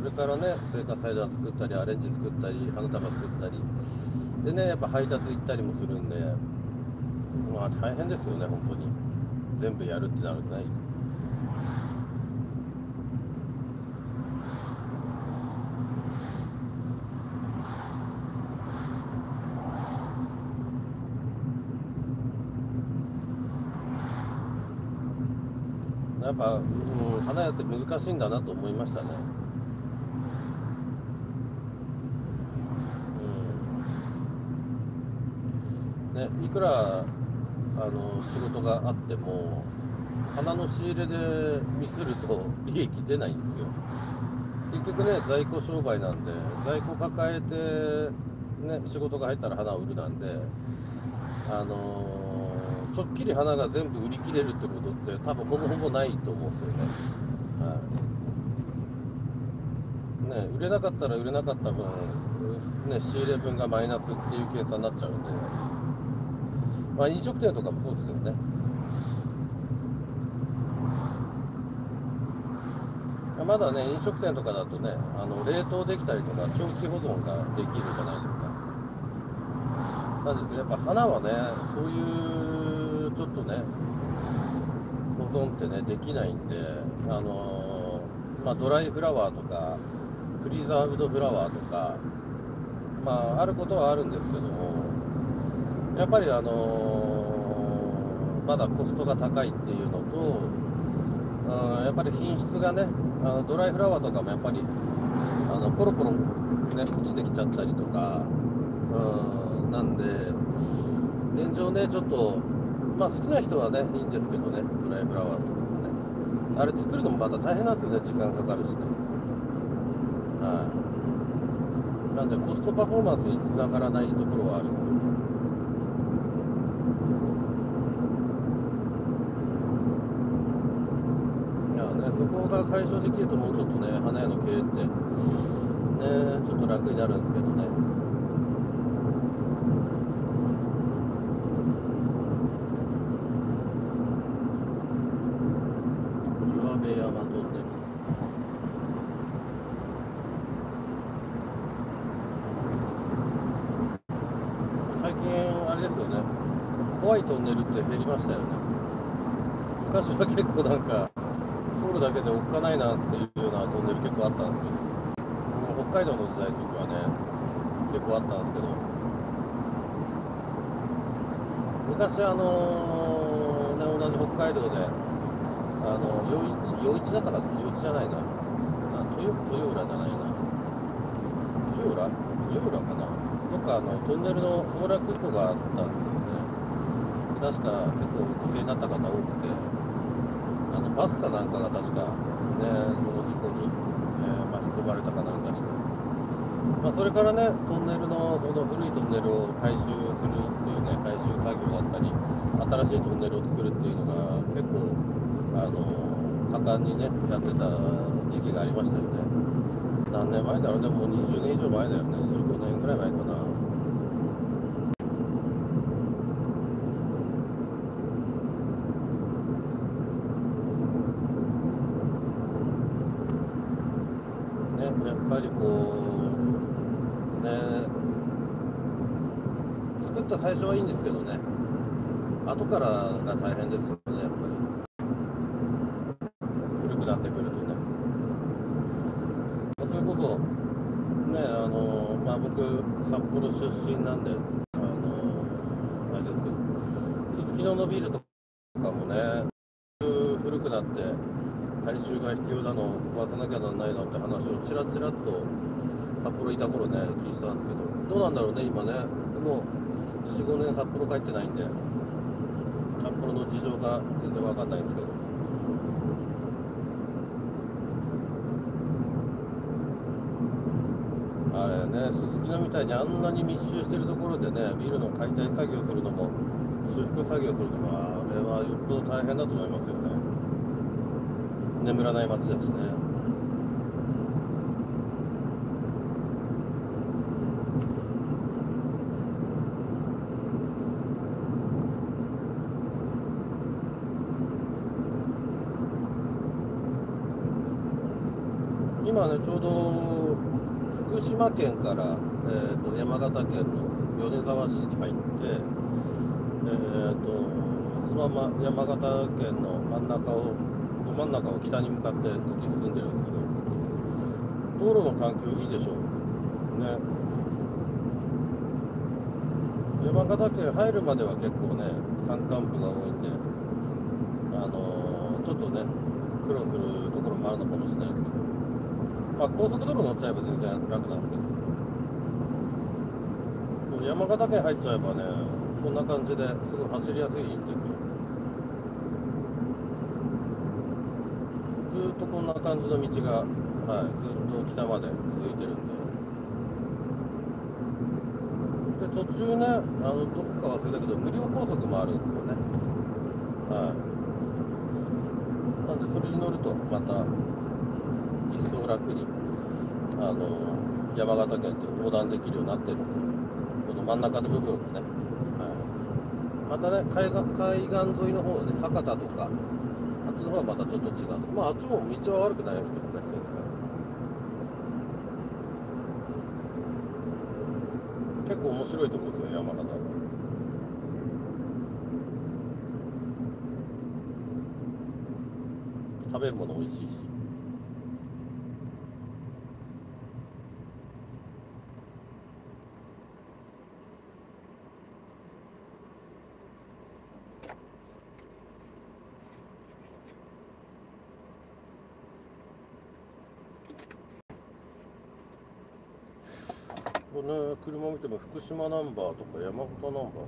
それからね製菓サイダー作ったりアレンジ作ったり花束作ったり。でねやっぱ配達行ったりもするんでまあ大変ですよね本当に。全部やるってなるとねやっぱ、うん、花屋って難しいんだなと思いましたね。うん、ねいくらあの仕事があっても花の仕入れでミスると利益出ないんですよ。結局ね在庫商売なんで在庫抱えて、ね、仕事が入ったら花を売るなんであのーちょっきり花が全部売り切れるってことって多分ほぼほぼないと思うんですよね。はい、ね売れなかったら売れなかった分、ね、仕入れ分がマイナスっていう計算になっちゃうんで、まあ、飲食店とかもそうですよね。まだね、飲食店とかだとね、あの冷凍できたりとか、長期保存ができるじゃないですか。なんですけど、やっぱ花はね、そういうちょっとね、保存ってね、できないんで、あのー、まあ、ドライフラワーとか、プリザーブドフラワーとか、まあ、あることはあるんですけども、やっぱりあのー、まだコストが高いっていうのと、うん、やっぱり品質がね、あのドライフラワーとかもやっぱり、あのポロポロ、ね、落ちてきちゃったりとか、うん、なんで、現状ね、ちょっと、まあ好きな人はね、いいんですけどね、ドライフラワーとかね。あれ作るのもまた大変なんですよね、時間かかるしね。はい。なんでコストパフォーマンスにつながらないところはあるんですよね。いやね、そこが解消できるともうちょっとね、花屋の経営って、ね、ちょっと楽になるんですけどね。岩部山トンネル。最近あれですよね怖いトンネルって減りましたよね昔は結構なんか通るだけでおっかないなっていうようなトンネル結構あったんですけどもう北海道の時代の時はね結構あったんですけど昔あのね同じ北海道であの余市余市だったかな？余市じゃないな。な豊豊浦じゃないな。豊浦？豊浦かな？どっかあのトンネルの崩落事故があったんですよね。確か結構犠牲になった方多くてあのバスかなんかが確かねその事故に、えー巻き込まれたかなんかして、まあ、それからねトンネルのその古いトンネルを改修するっていうね改修作業だったり新しいトンネルを作るっていうのが結構あの盛んにねやってた時期がありましたよね。何年前だろうね。もう20年以上前だよね。25年ぐらい前かなね、やっぱりこう、ね、作った最初はいいんですけどね、後からが大変ですよね、やっぱり。古くなってくるとね。それこそ、ね、あの、まあ僕、札幌出身なんで、あの、あれですけど、すすきののビルとかもね、古くなって、改修が必要なの壊さなきゃならないのって話をちらちらっと札幌いた頃ね聞いてたんですけどどうなんだろうね今ね僕も45年札幌帰ってないんで札幌の事情が全然わかんないんですけど。あれねすすきのみたいにあんなに密集してるところでねビルの解体作業するのも修復作業するのもあれはよっぽど大変だと思いますよね。眠らない街だしね今今ねちょうど福島県から、えー、と山形県の米沢市に入って、えー、とそのまま山形県の真ん中をど真ん中を北に向かって突き進んでるんですけど道路の環境いいでしょう。ね。山形県入るまでは結構ね山間部が多いんであのーちょっとね苦労するところもあるのかもしれないですけど。まあ高速道路乗っちゃえば全然楽なんですけど。山形県入っちゃえばねこんな感じですごい走りやすいんですよ。ずっとこんな感じの道が、はい、ずっと北まで続いてるんで。で途中ねあのどこか忘れたけど無料高速もあるんですよね。はい。なんでそれに乗るとまた一層楽にあの山形県って横断できるようになってるんですよ。この真ん中の部分がね、はい、またね海岸沿いの方のね酒田とかあっちの方はまたちょっと違うまああっちも道は悪くないですけどね全然。結構面白いとこですよ山形は。食べるもの美味しいしこのね車見ても福島ナンバーとか山形ナンバーとか、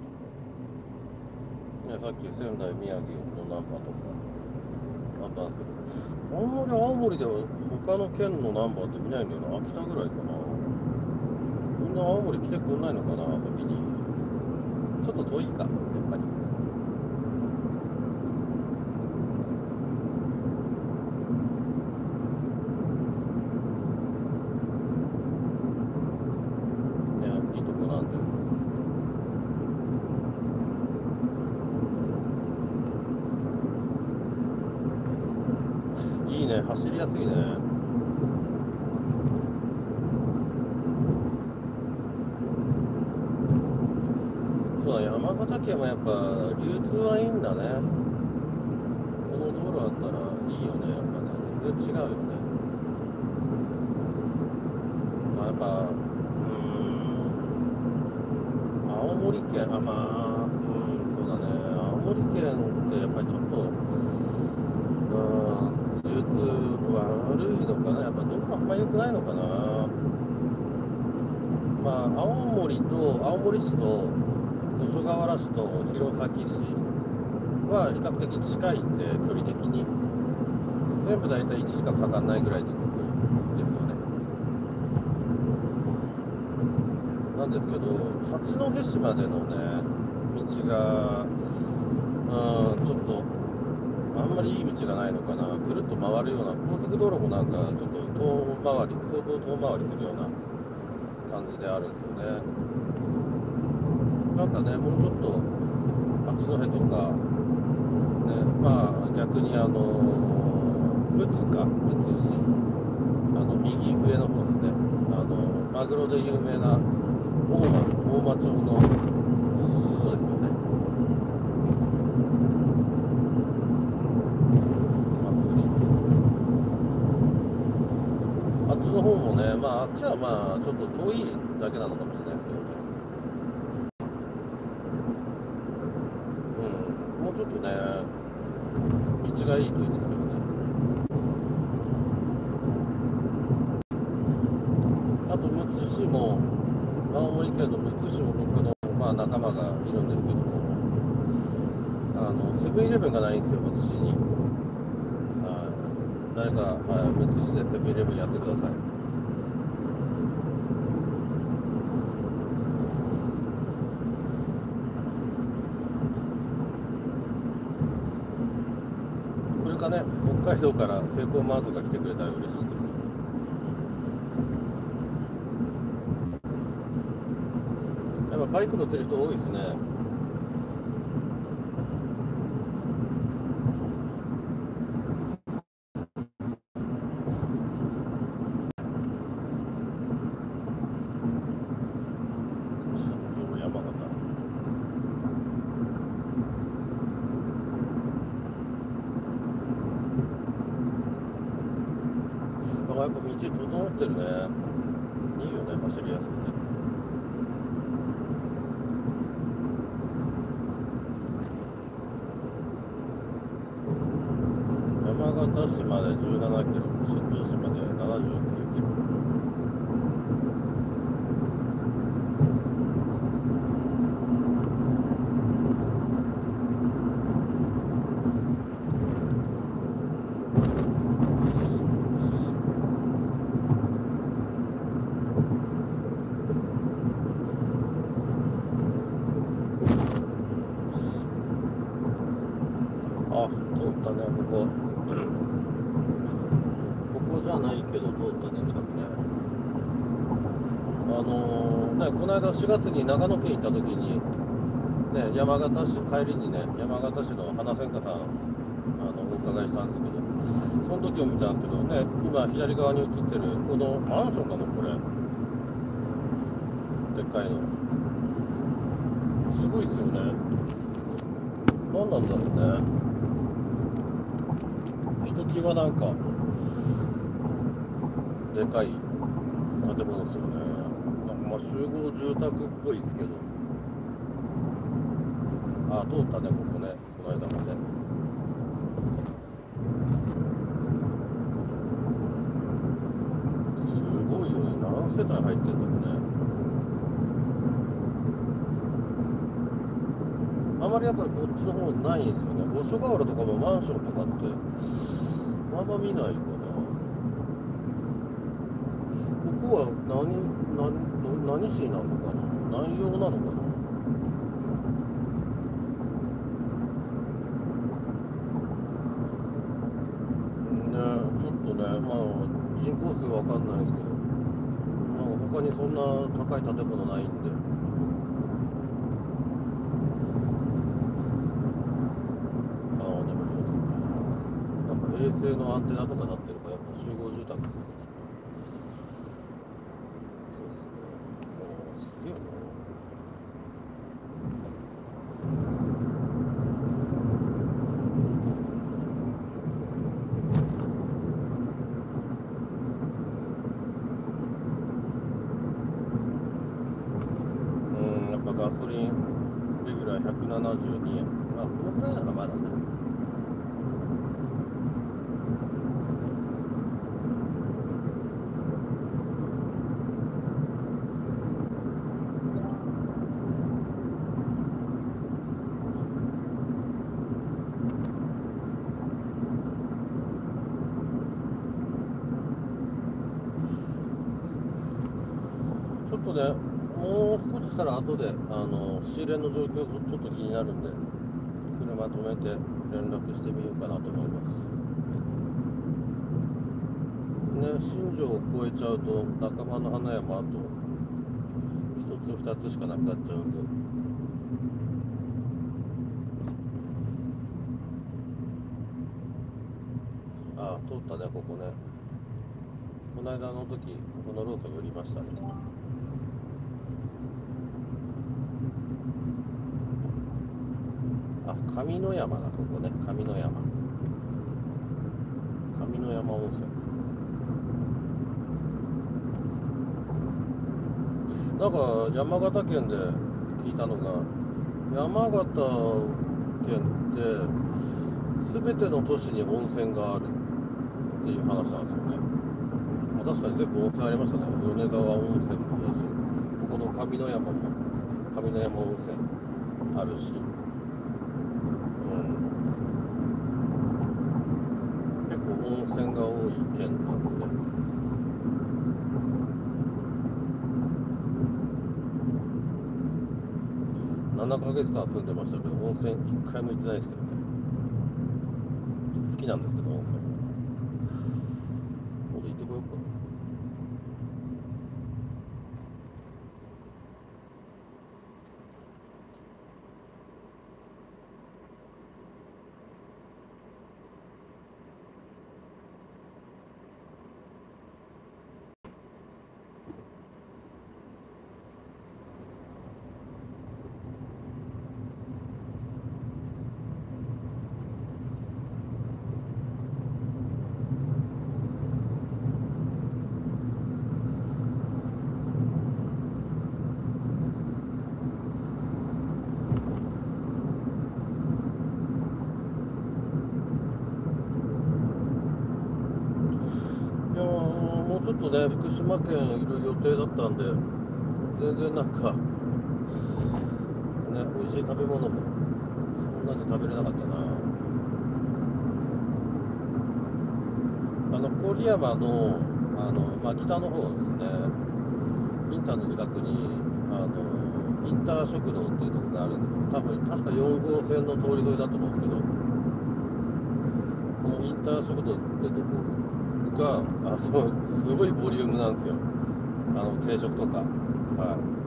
ね、さっき仙台宮城のナンバーとか。あったんですけど。あんまり青森では他の県のナンバーって見ないんだよな。秋田ぐらいかな。みんな青森来てくんないのかな遊びに。ちょっと遠いかやっぱりねいいとこなんでいいね走りやすいね。そうだ山形県はやっぱ流通はいいんだね。この道路あったらいいよねやっぱね。全然違うよね。まあやっぱうん。青森県あまあうんそうだね。青森県ってやっぱりちょっとうん流通悪いのかなやっぱ道路あんま良くないのかな？まあ青森と青森市と五所川原市と弘前市は比較的近いんで距離的に。全部大体1時間かかんないぐらいで着くんですよね。なんですけど八戸市までのね道がうんちょっとあんまりいい道がないのかな。ぐるっと回るような高速道路もなんかちょっと遠回り相当遠回りするような感じであるんですよね。なんかねもうちょっと八戸とかねまあ逆にあの陸奥か陸奥市あの右上の方ですね。あのマグロで有名な大間大間町の方ですよね松栗あっちの方もねまあっちはまあちょっと遠いだけなのかもしれないですけどねうんもうちょっとね道がいいといいんですけどねあとむつ市も青森県のむつ市も僕の、まあ、仲間がいるんですけども。あのセブンイレブンがないんですよむつ市に誰か、はい、むつ市でセブンイレブンやってくださいそれかね北海道からセイコーマートが来てくれたら嬉しいんですけど。やっぱバイク乗ってる人多いですねだからやっぱ道整ってるねいいよね走りやすくて山形市まで17キロ新庄市まで79キロあ通ったねここ。ないけど通ったね近くね。あのーねこの間4月に長野県行った時にね山形市帰りにね山形市の花千佳さんあのお伺いしたんですけどその時を見たんですけどね今左側に映ってるこのマンションなのこれ。でっかいの。すごいっすよね。何なんだろうね。ひときわなんか。でかい建物ですよね。なんかまあ集合住宅っぽいですけど。あ通ったねここね。この間もねすごいよね。何世帯入ってんだろうね。あまりやっぱりこっちの方にないんですよね。五所川原とかもマンションとかってあんま見ないかなここは何何何市なのかな？何用なのかな？ねちょっとねまあ人口数わかんないですけどなんか他にそんな高い建物ないんで。ああでもそうですね。なんか衛星のアンテナとかなってるからやっぱ集合住宅ですね。そうですね。ガソリンレギュラー172円。まあそのくらいならまだねちょっとねもう少したら後であの仕入れの状況ちょっと気になるんで車止めて連絡してみようかなと思いますね新庄を越えちゃうと仲間の花山あと1つ2つしかなくなっちゃうんでああ通ったねここねこの間の時このローソン寄りましたねあ上野山だここね。上野山。上野山温泉。なんか山形県で聞いたのが山形県って全ての都市に温泉があるっていう話なんですよね、まあ、確かに全部温泉ありましたね。米沢温泉もそうだしここの上野山も上野山温泉あるしうん結構温泉が多い県なんですね。7ヶ月間住んでましたけど温泉1回も行ってないですけどね。好きなんですけど温泉。島県いる予定だったんで全然なんかね美味しい食べ物もそんなに食べれなかったな。あの郡山のあの、まあ、北の方ですね。インターの近くにあのインター食堂っていうところがあるんですよ。多分確か4号線の通り沿いだと思うんですけどこのインター食堂ってとこがあのすごいボリュームなんですよ。あの定食とか。はい。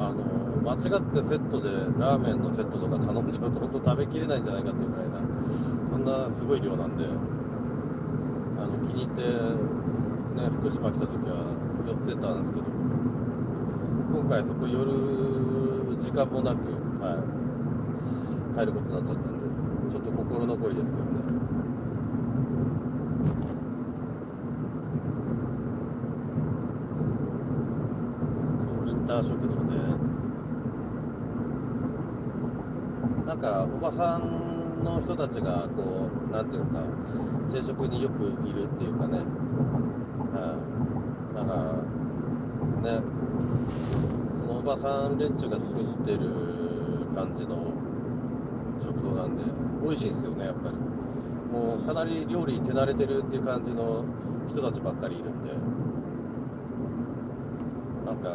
あの間違ってセットでラーメンのセットとか頼んじゃうと本当食べきれないんじゃないかっていうぐらいなそんなすごい量なんであの気に入って、ね、福島来た時は寄ってたんですけど今回そこ夜時間もなく、はい、帰ることになっちゃったんでちょっと心残りですけどねそうインター食堂ね。なんかおばさんの人たちがこうなんていうんですか定食によくいるっていうかね、はい、なんかねそのおばさん連中が作ってる感じの食堂なんで美味しいですよねやっぱり。もうかなり料理手慣れてるっていう感じの人たちばっかりいるんで。なんか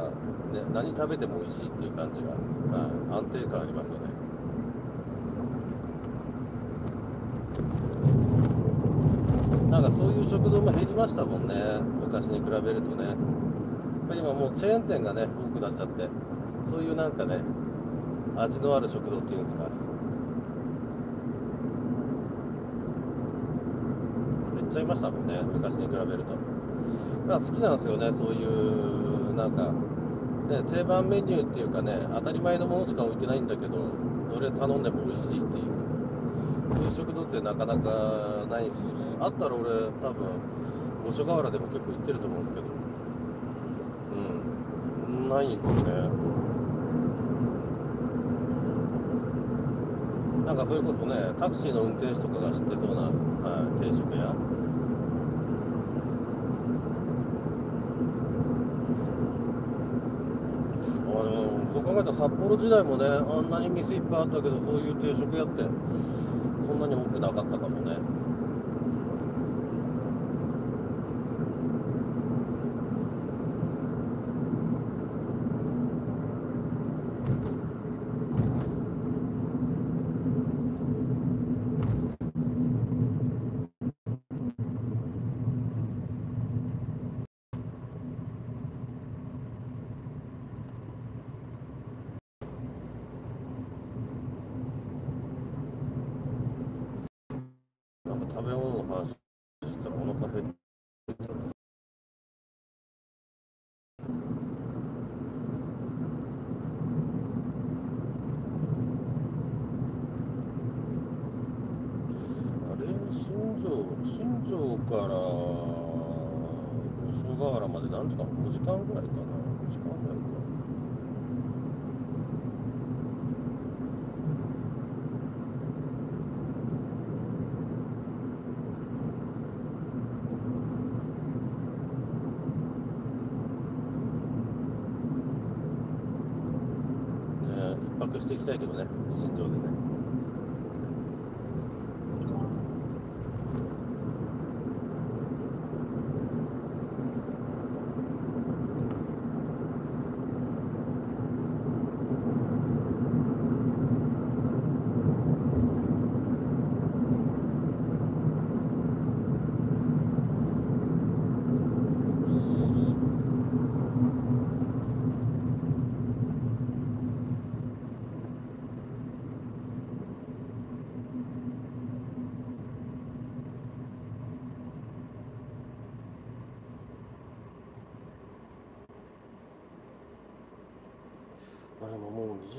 ね何食べても美味しいっていう感じが、はい、安定感ありますよね。なんかそういう食堂も減りましたもんね昔に比べるとね。今もうチェーン店がね多くなっちゃってそういうなんかね味のある食堂っていうんですか。減っちゃいましたもんね昔に比べると。まあ好きなんですよねそういうなんかね定番メニューっていうかね当たり前のものしか置いてないんだけどどれ頼んでも美味しいっていうそういう食堂ってなかなかないですあったら俺多分五所川原でも結構行ってると思うんですけど。うん。ないんですよね。なんかそれこそねタクシーの運転手とかが知ってそうな、はい、定食屋あでもそう考えたら札幌時代もねあんなに店いっぱいあったけどそういう定食屋ってそんなに多くなかったかもね。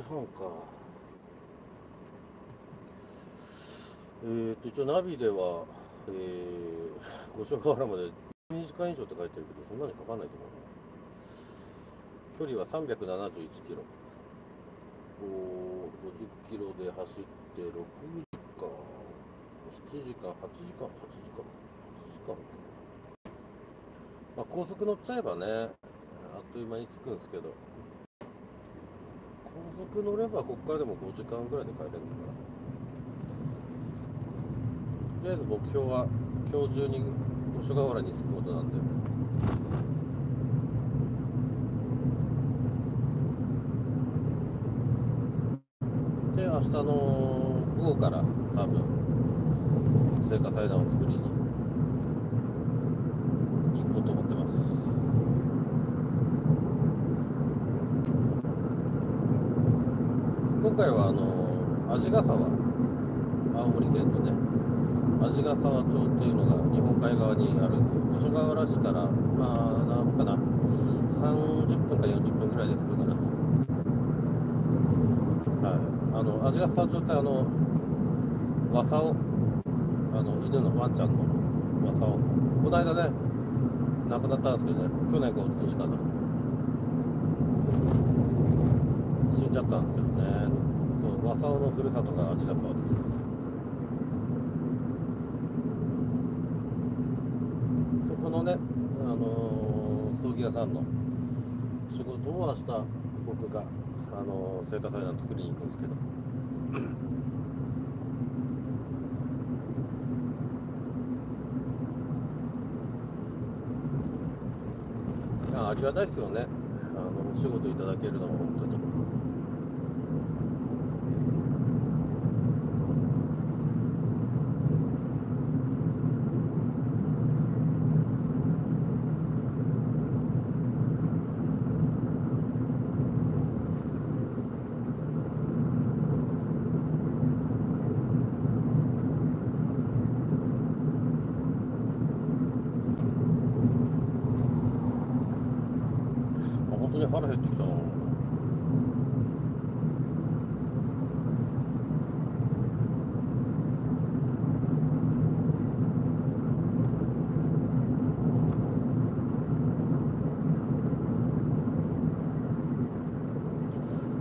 半か。えー、と一応ナビでは、えー、五所川原まで12時間以上って書いてるけどそんなにかかんないと思うな。距離は371キロ。こう50キロで走って6時間。7時間8時間8時間8時間。まあ、高速乗っちゃえばねあっという間に着くんですけど。高速乗ればこっからでも5時間ぐらいで帰れるのかなとりあえず目標は今日中に五所川原に着くことなんで。で明日の午後から多分聖火祭壇を作りに行こうと思ってます今回はあの鰺ヶ沢青森県のね。鰺ヶ沢町っていうのが日本海側にあるんですよ。五所川原市からまあ何分かな。30分か40分ぐらいで着くかなはい。あの鰺ヶ沢町ってあの和サオ。あの犬のワンちゃんの和サオ。この間ね亡くなったんですけどね。去年か一昨年かな。死んじゃったんですけどね。そう和サオのふるさとが鰺ヶ沢です。そこのねあのー葬儀屋さんの仕事を明日僕があのー聖火祭壇作りに行くんですけど。ありがたいですよね。あのお仕事いただけるのは本当にあ本当に腹減ってきたな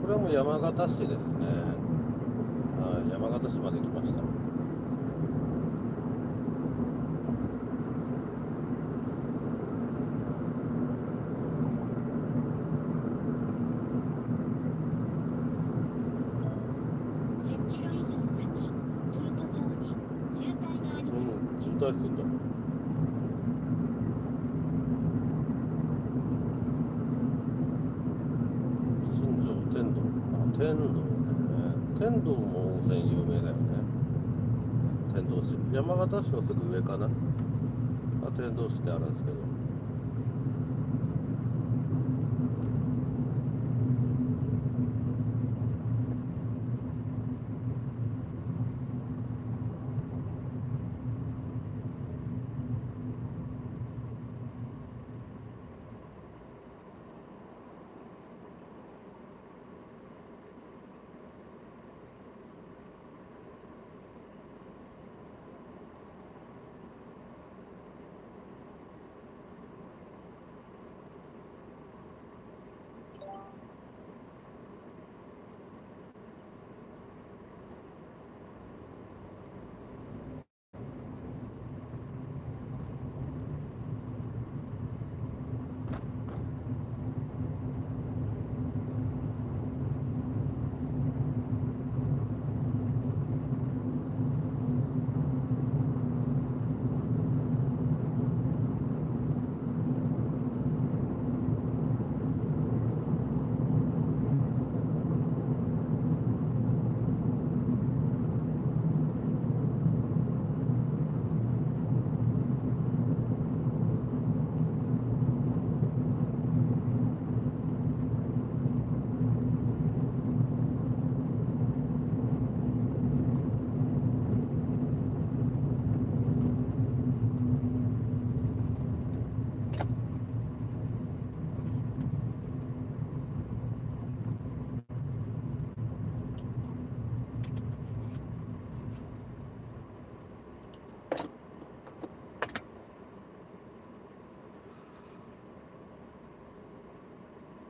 これ果たしてです。ねはい山形市まで来ました10キロ以上先ルート上に渋滞がありうますん渋滞するんだ新庄天童あ天童ね天童も温泉有名だよね。天童市。山形市のすぐ上かな。あ天童市ってあるんですけど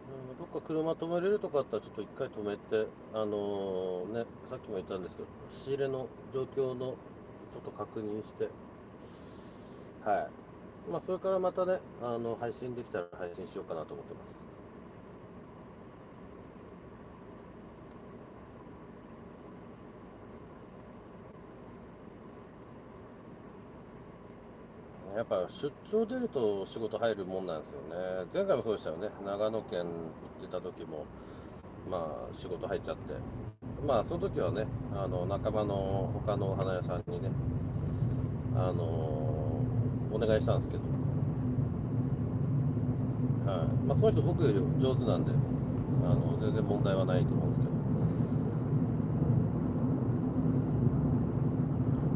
うんどっか車止めれるとかあったらちょっと一回止めてあのねさっきも言ったんですけど仕入れの状況のちょっと確認してはいまあ、それからまたね、あの、配信できたら配信しようかなと思ってます。やっぱ出張出ると仕事入るもんなんですよね。前回もそうでしたよね。長野県行ってた時も、まあ仕事入っちゃって。まあその時はね、あの仲間の他のお花屋さんにね、あのお願いしたんですけど、はい。まあその人僕より上手なんで、あの全然問題はないと思うんですけど。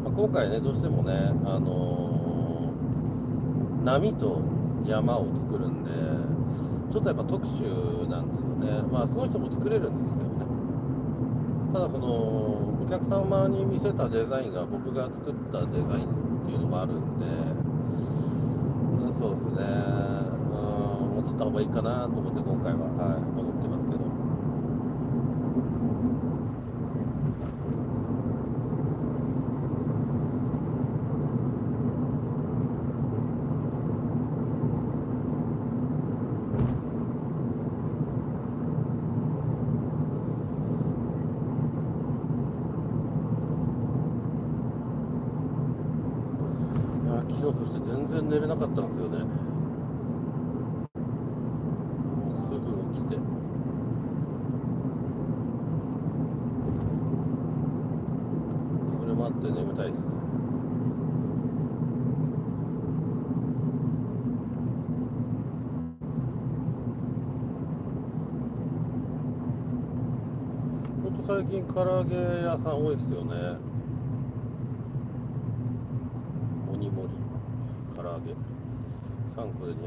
まあ、今回ね、どうしてもね、あの波と山を作るんで、ちょっとやっぱ特殊なんですよね。まあ、その人も作れるんですけどね。ただ、その、お客様に見せたデザインが僕が作ったデザインっていうのもあるんで、そうですね、うん、戻った方がいいかなと思って今回は、はい、戻ってますけど。いや昨日そして全然寝れなかったんですよねもうすぐ起きてそれもあって眠たいっすねほんと最近唐揚げ屋さん多いっすよね。鬼盛り唐揚げ。3個で280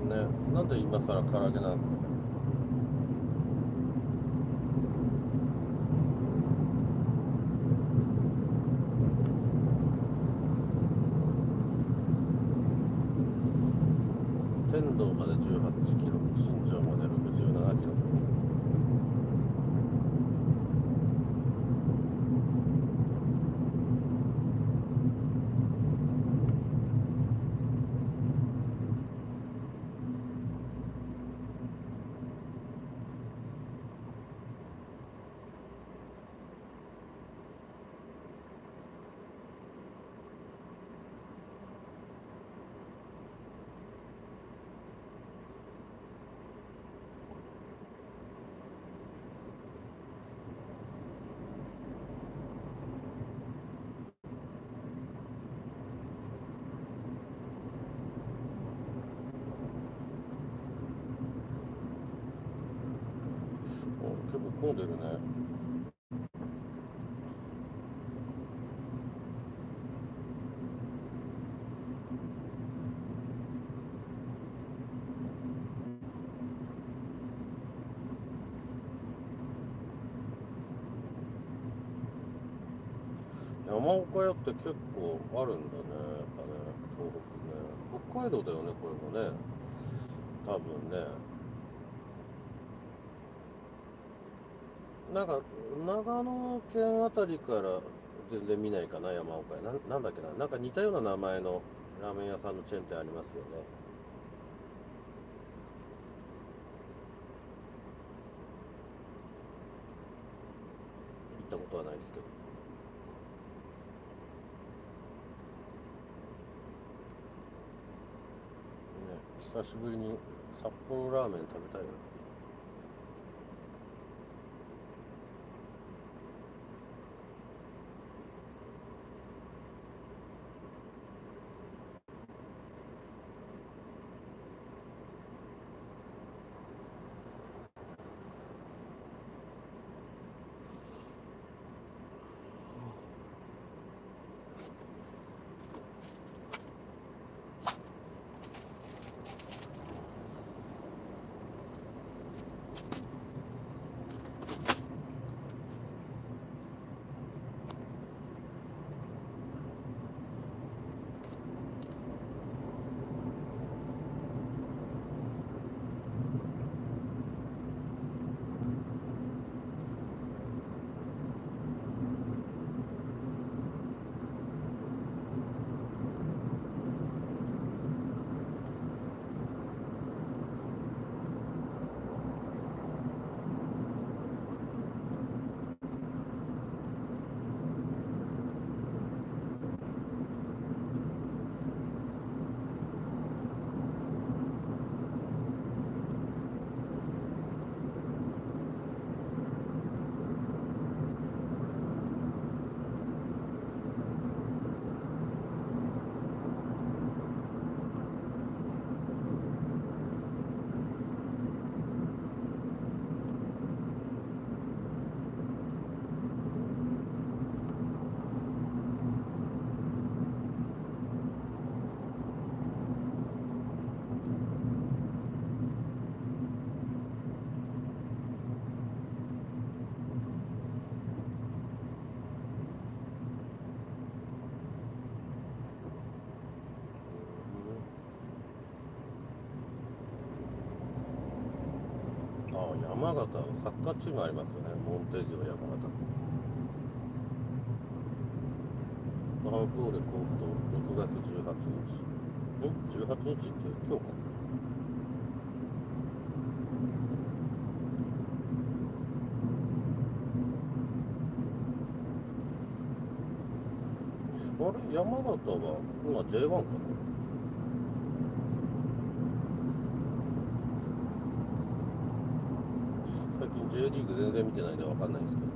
円ねなんで今更唐揚げなんですかね天童まで18キロ新庄まで67キロお結構混んでるね。山岡屋って結構あるんだねやっぱね東北ね。北海道だよねこれもね。多分ね。なんか長野県あたりから全然見ないかな山岡屋ななんだっけな。なんか似たような名前のラーメン屋さんのチェーン店ありますよね。行ったことはないですけど。ね久しぶりに札幌ラーメン食べたいな。山形サッカーチームありますよね。モンテージオ山形。バンフォーレ甲府と6月18日。ん18日って今日か。あれ？山形は今 J1 かな最近 J リーグ全然見てないんで分かんないですけど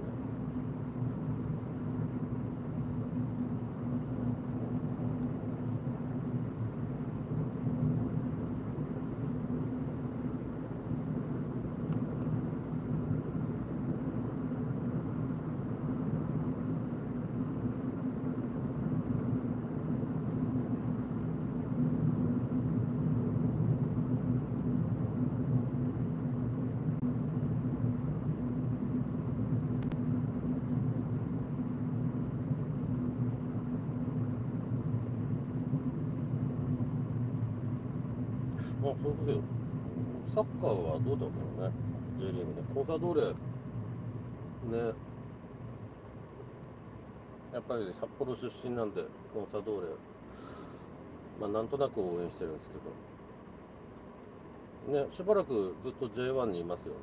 まあそれこそサッカーはどうだろうね？J リーグねコンサドーレね。やっぱり札幌出身なんでコンサドーレまあなんとなく応援してるんですけど。ねしばらくずっと J1 にいますよね。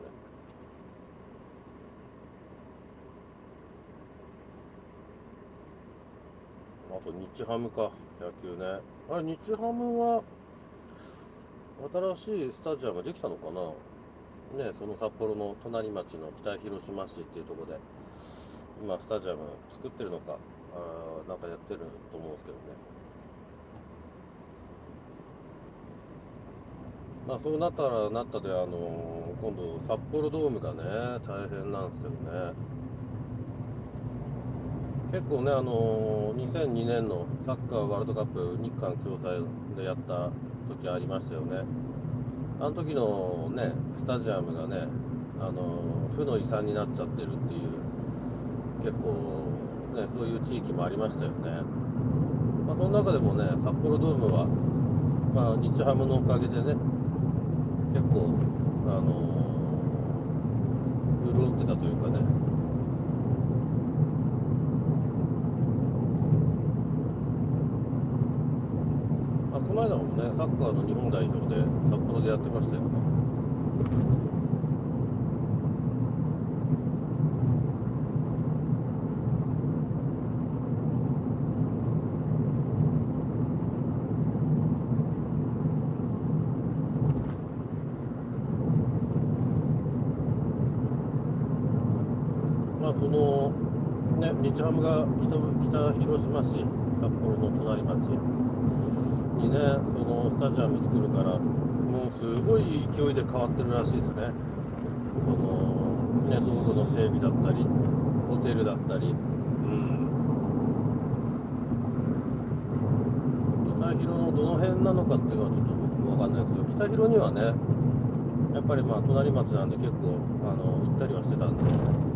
あと日ハムか。野球ね。あれ日ハムは新しいスタジアムできたのかな？ねその札幌の隣町の北広島市っていうところで今スタジアム作ってるのかあーなんかやってると思うんですけどね。まあそうなったらなったであのー今度札幌ドームがね大変なんですけどね。結構ねあのー2002年のサッカーワールドカップ日韓共催でやった時ありましたよね。あの時のねスタジアムがねあの負の遺産になっちゃってるっていう結構ねそういう地域もありましたよね。まあその中でもね札幌ドームはまあ日ハムのおかげでね結構あの潤ってたというかねまあ、この間もね、サッカーの日本代表で札幌でやってましたよね。まあそのね日ハムが北北広島市札幌の隣町にねのスタジアム作るからもうすごい勢いで変わってるらしいですね。そのね道路の整備だったりホテルだったり。うん。北広のどの辺なのかっていうのはちょっと僕もわかんないですけど北広にはねやっぱりまあ隣町なんで結構あの行ったりはしてたんで。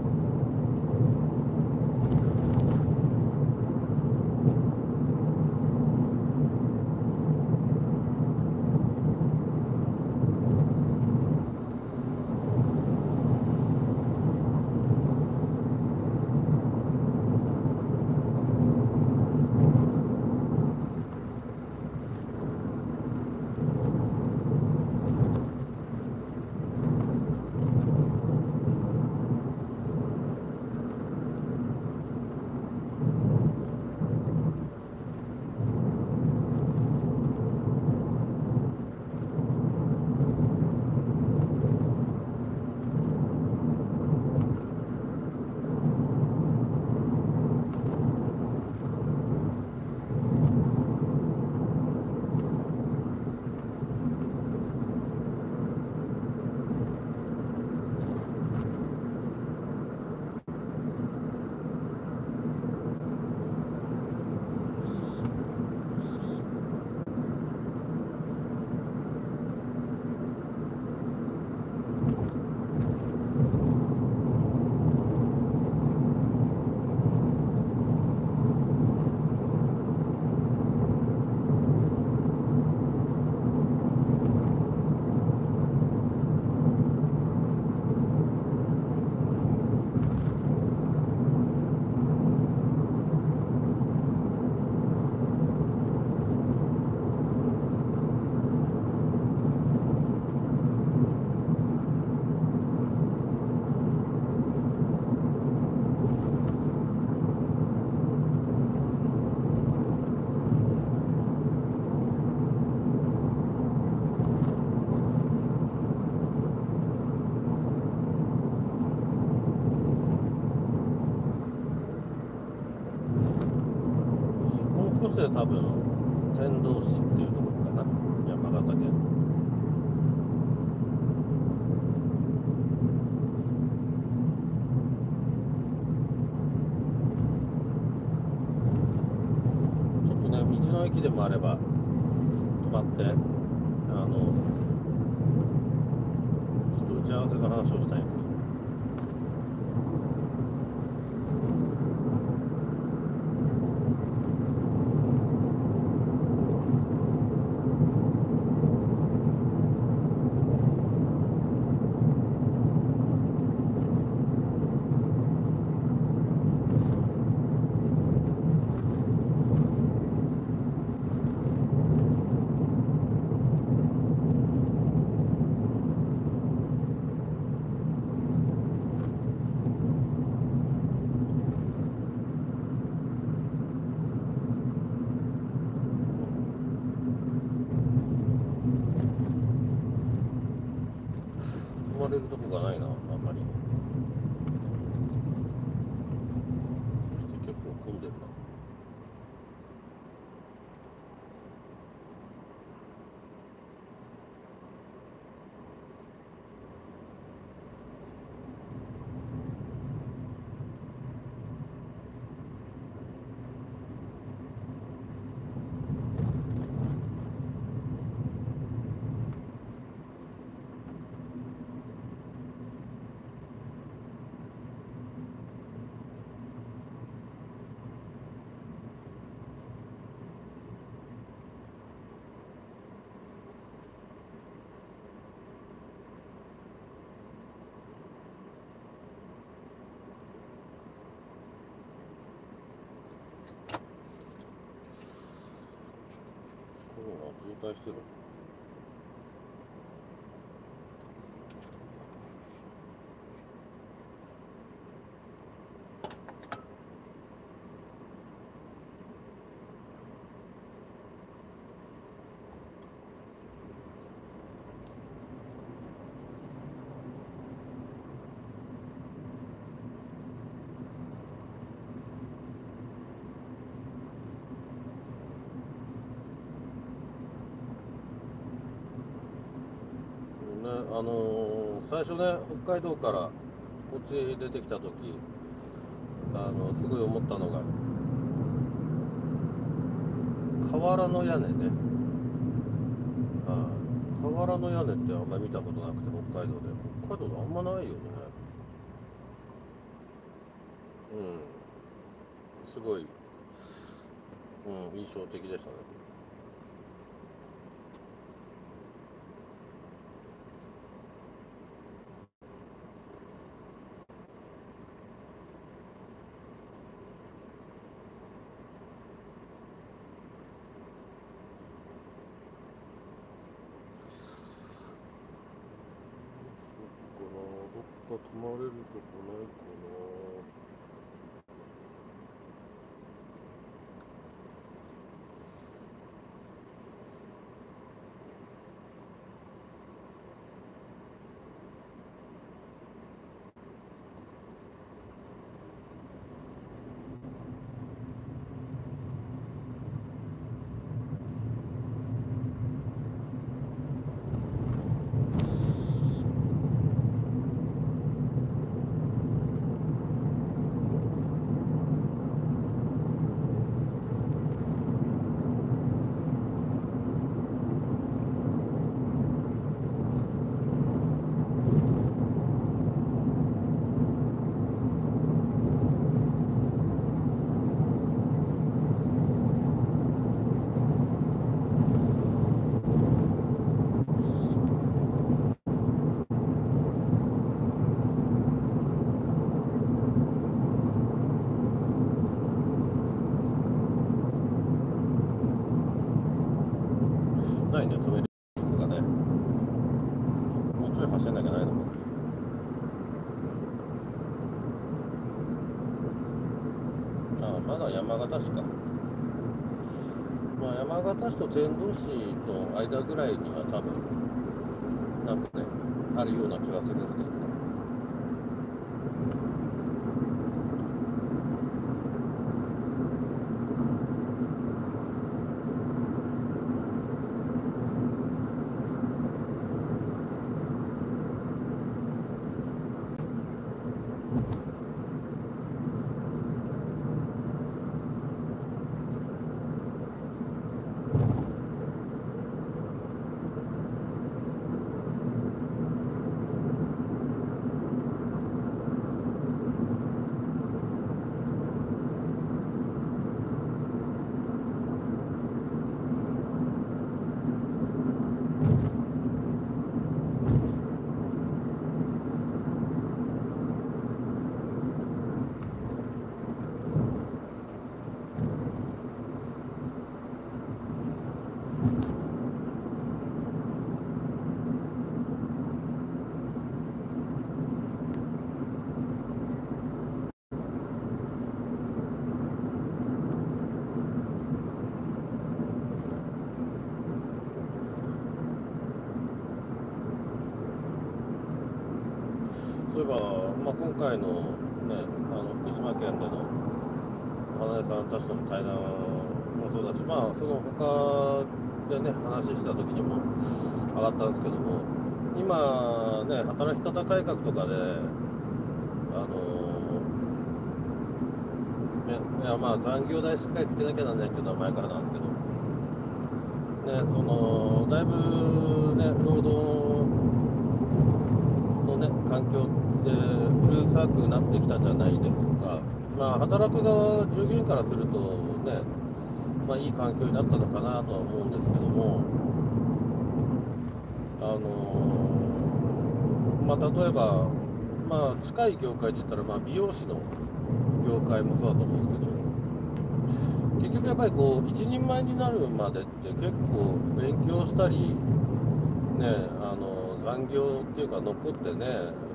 渋滞してるね、あのー最初ね北海道からこっち出てきた時あのすごい思ったのが瓦の屋根ね。はい瓦の屋根ってあんまり見たことなくて北海道で。北海道であんまないよね。うん。すごい、うん、印象的でしたね。形かまあ山形市と天童市の間ぐらいには多分なんかねあるような気はするんですけどねそういえば、まあ、今回の,、ね、あの福島県での花江さんたちとの対談もそうだし、まあ、その他でね話した時にも上がったんですけども今ね働き方改革とかであのいやまあ残業代しっかりつけなきゃなんないっていうのは前からなんですけどねそのだいぶね労働のね環境ってうるさくなってきたじゃないですか。まあ働く側従業員からするとねまあいい環境になったのかなとは思うんですけども。あのまあ例えばまあ近い業界で言ったらまあ美容師の業界もそうだと思うんですけど結局やっぱりこう一人前になるまでって結構勉強したりね残業っていうか残ってね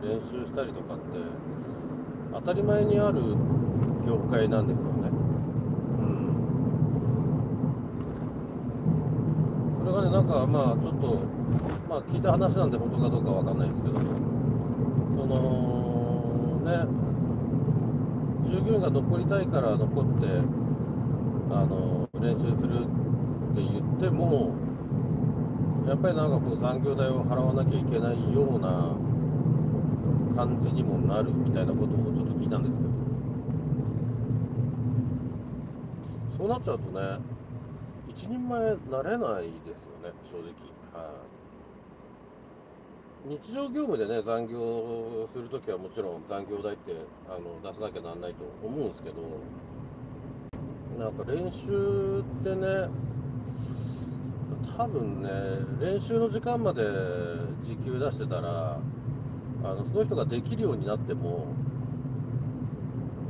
練習したりとかって当たり前にある業界なんですよね。うん。それがねなんかまあちょっとまあ聞いた話なんで本当かどうかわかんないですけどそのね従業員が残りたいから残ってあの練習するって言ってもやっぱりなんかこう残業代を払わなきゃいけないような感じにもなるみたいなことをちょっと聞いたんですけど。そうなっちゃうとね一人前なれないですよね正直。はい。日常業務でね残業するときはもちろん残業代ってあの出さなきゃなんないと思うんですけどなんか練習ってね多分ね練習の時間まで時給出してたらあのその人ができるようになっても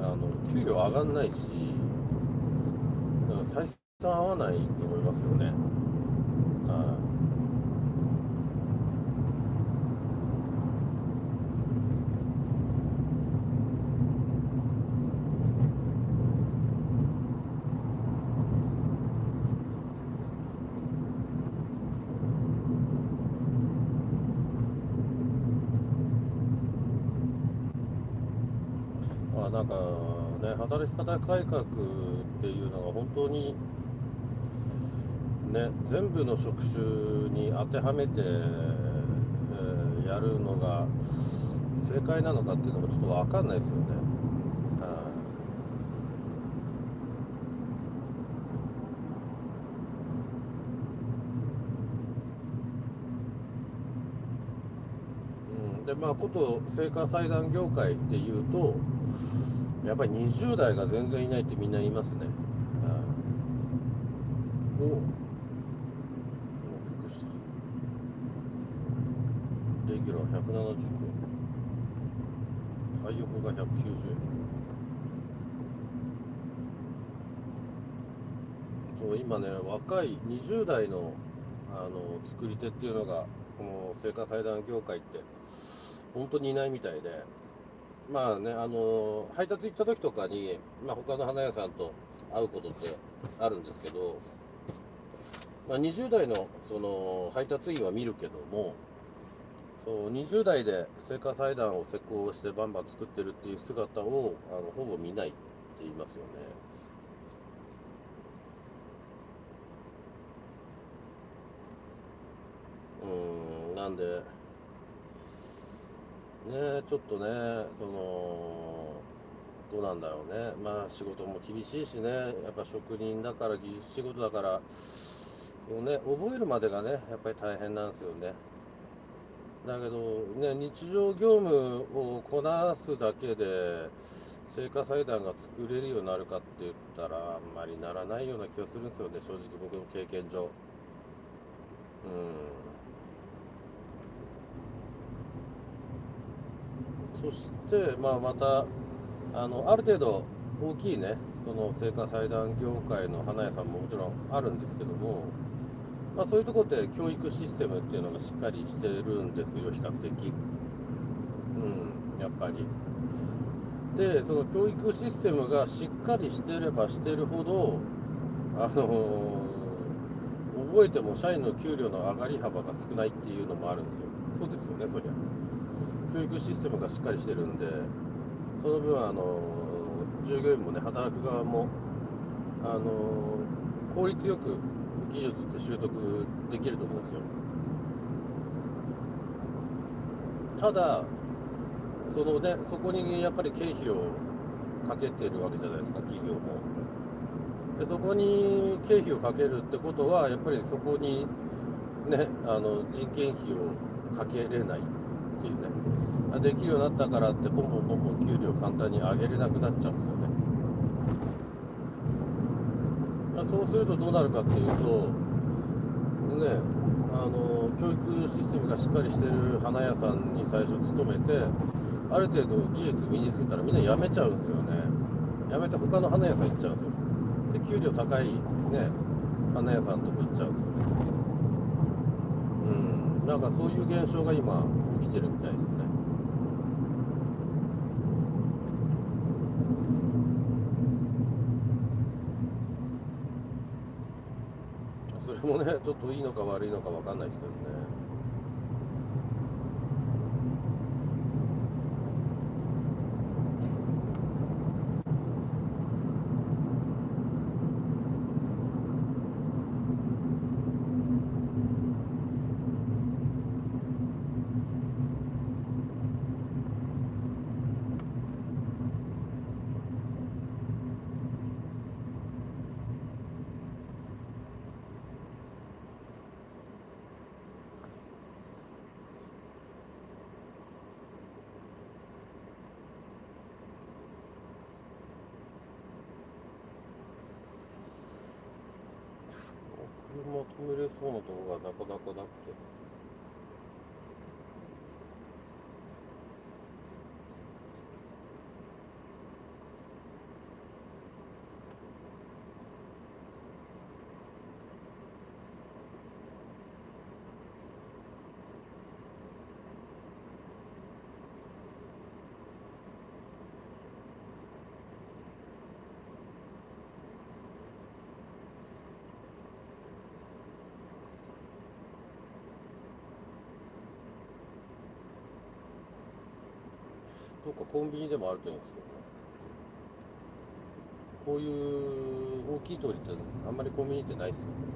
あの給料上がんないし採算合わないと思いますよね。はいまあなんかね働き方改革っていうのが本当にね全部の職種に当てはめて、えーやるのが正解なのかっていうのもちょっと分かんないですよね。はいうん、でまあこと成果裁断業界でいうとやっぱり20代が全然いないってみんな言いますね。はいおびっくりした。レギュラー175円。廃横が190円。そう今ね若い20代のあの作り手っていうのがこの成果裁断業界って本当にいないみたいでまあねあの配達行った時とかに、まあ、他の花屋さんと会うことってあるんですけど、まあ、20代のその配達員は見るけどもそう20代で成果裁断を施工してバンバン作ってるっていう姿をあのほぼ見ないって言いますよね。うんなんでねちょっとねそのどうなんだろうね。まあ仕事も厳しいしね。やっぱ職人だから技術仕事だからそのね覚えるまでがねやっぱり大変なんですよね。だけどね日常業務をこなすだけで成果裁断が作れるようになるかって言ったらあんまりならないような気がするんですよね正直僕の経験上。うん。そして、まあ、またあのある程度大きいねその成果裁断業界の花屋さんももちろんあるんですけども、まあ、そういうところって教育システムっていうのがしっかりしてるんですよ比較的。うんやっぱり。でその教育システムがしっかりしてればしてるほどあの覚えても社員の給料の上がり幅が少ないっていうのもあるんですよ。そうですよねそりゃ。教育システムがしっかりしてるんでその分あの従業員もね働く側もあの効率よく技術って習得できると思うんですよ。ただそのねそこにやっぱり経費をかけてるわけじゃないですか企業も。でそこに経費をかけるってことはやっぱりそこにねあの人件費をかけれない。っていうねできるようになったからってポンポンポンポン給料簡単に上げれなくなっちゃうんですよね。まそうするとどうなるかっていうとねあの教育システムがしっかりしてる花屋さんに最初勤めてある程度技術身につけたらみんな辞めちゃうんですよね。辞めて他の花屋さん行っちゃうんですよ。で給料高いね花屋さんとこ行っちゃうんですよね。うん。なんかそういう現象が今起きてるみたいですね。それもねちょっといいのか悪いのか分かんないですけどね。車止めれそうなとこがなかなかなくて。どっかコンビニでもあるといいんですけどこういう大きい通りってあんまりコンビニってないですよね。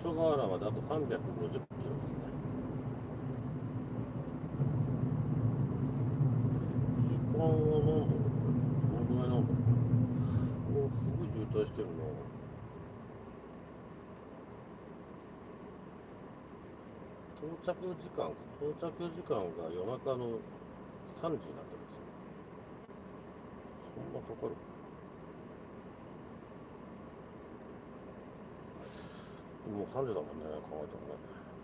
所川原まであと350キロですね。時間は何だろうどのぐらいなんだろうすごい渋滞してるな。到着時間か。到着時間が夜中の3時になってますね。そんなかかるもう30だもんね考えたらね。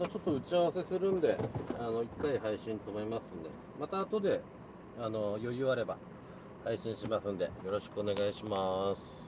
ちょっと打ち合わせするんで、あの、一回配信と思いますんで、また後で、あの、余裕あれば配信しますんで、よろしくお願いします。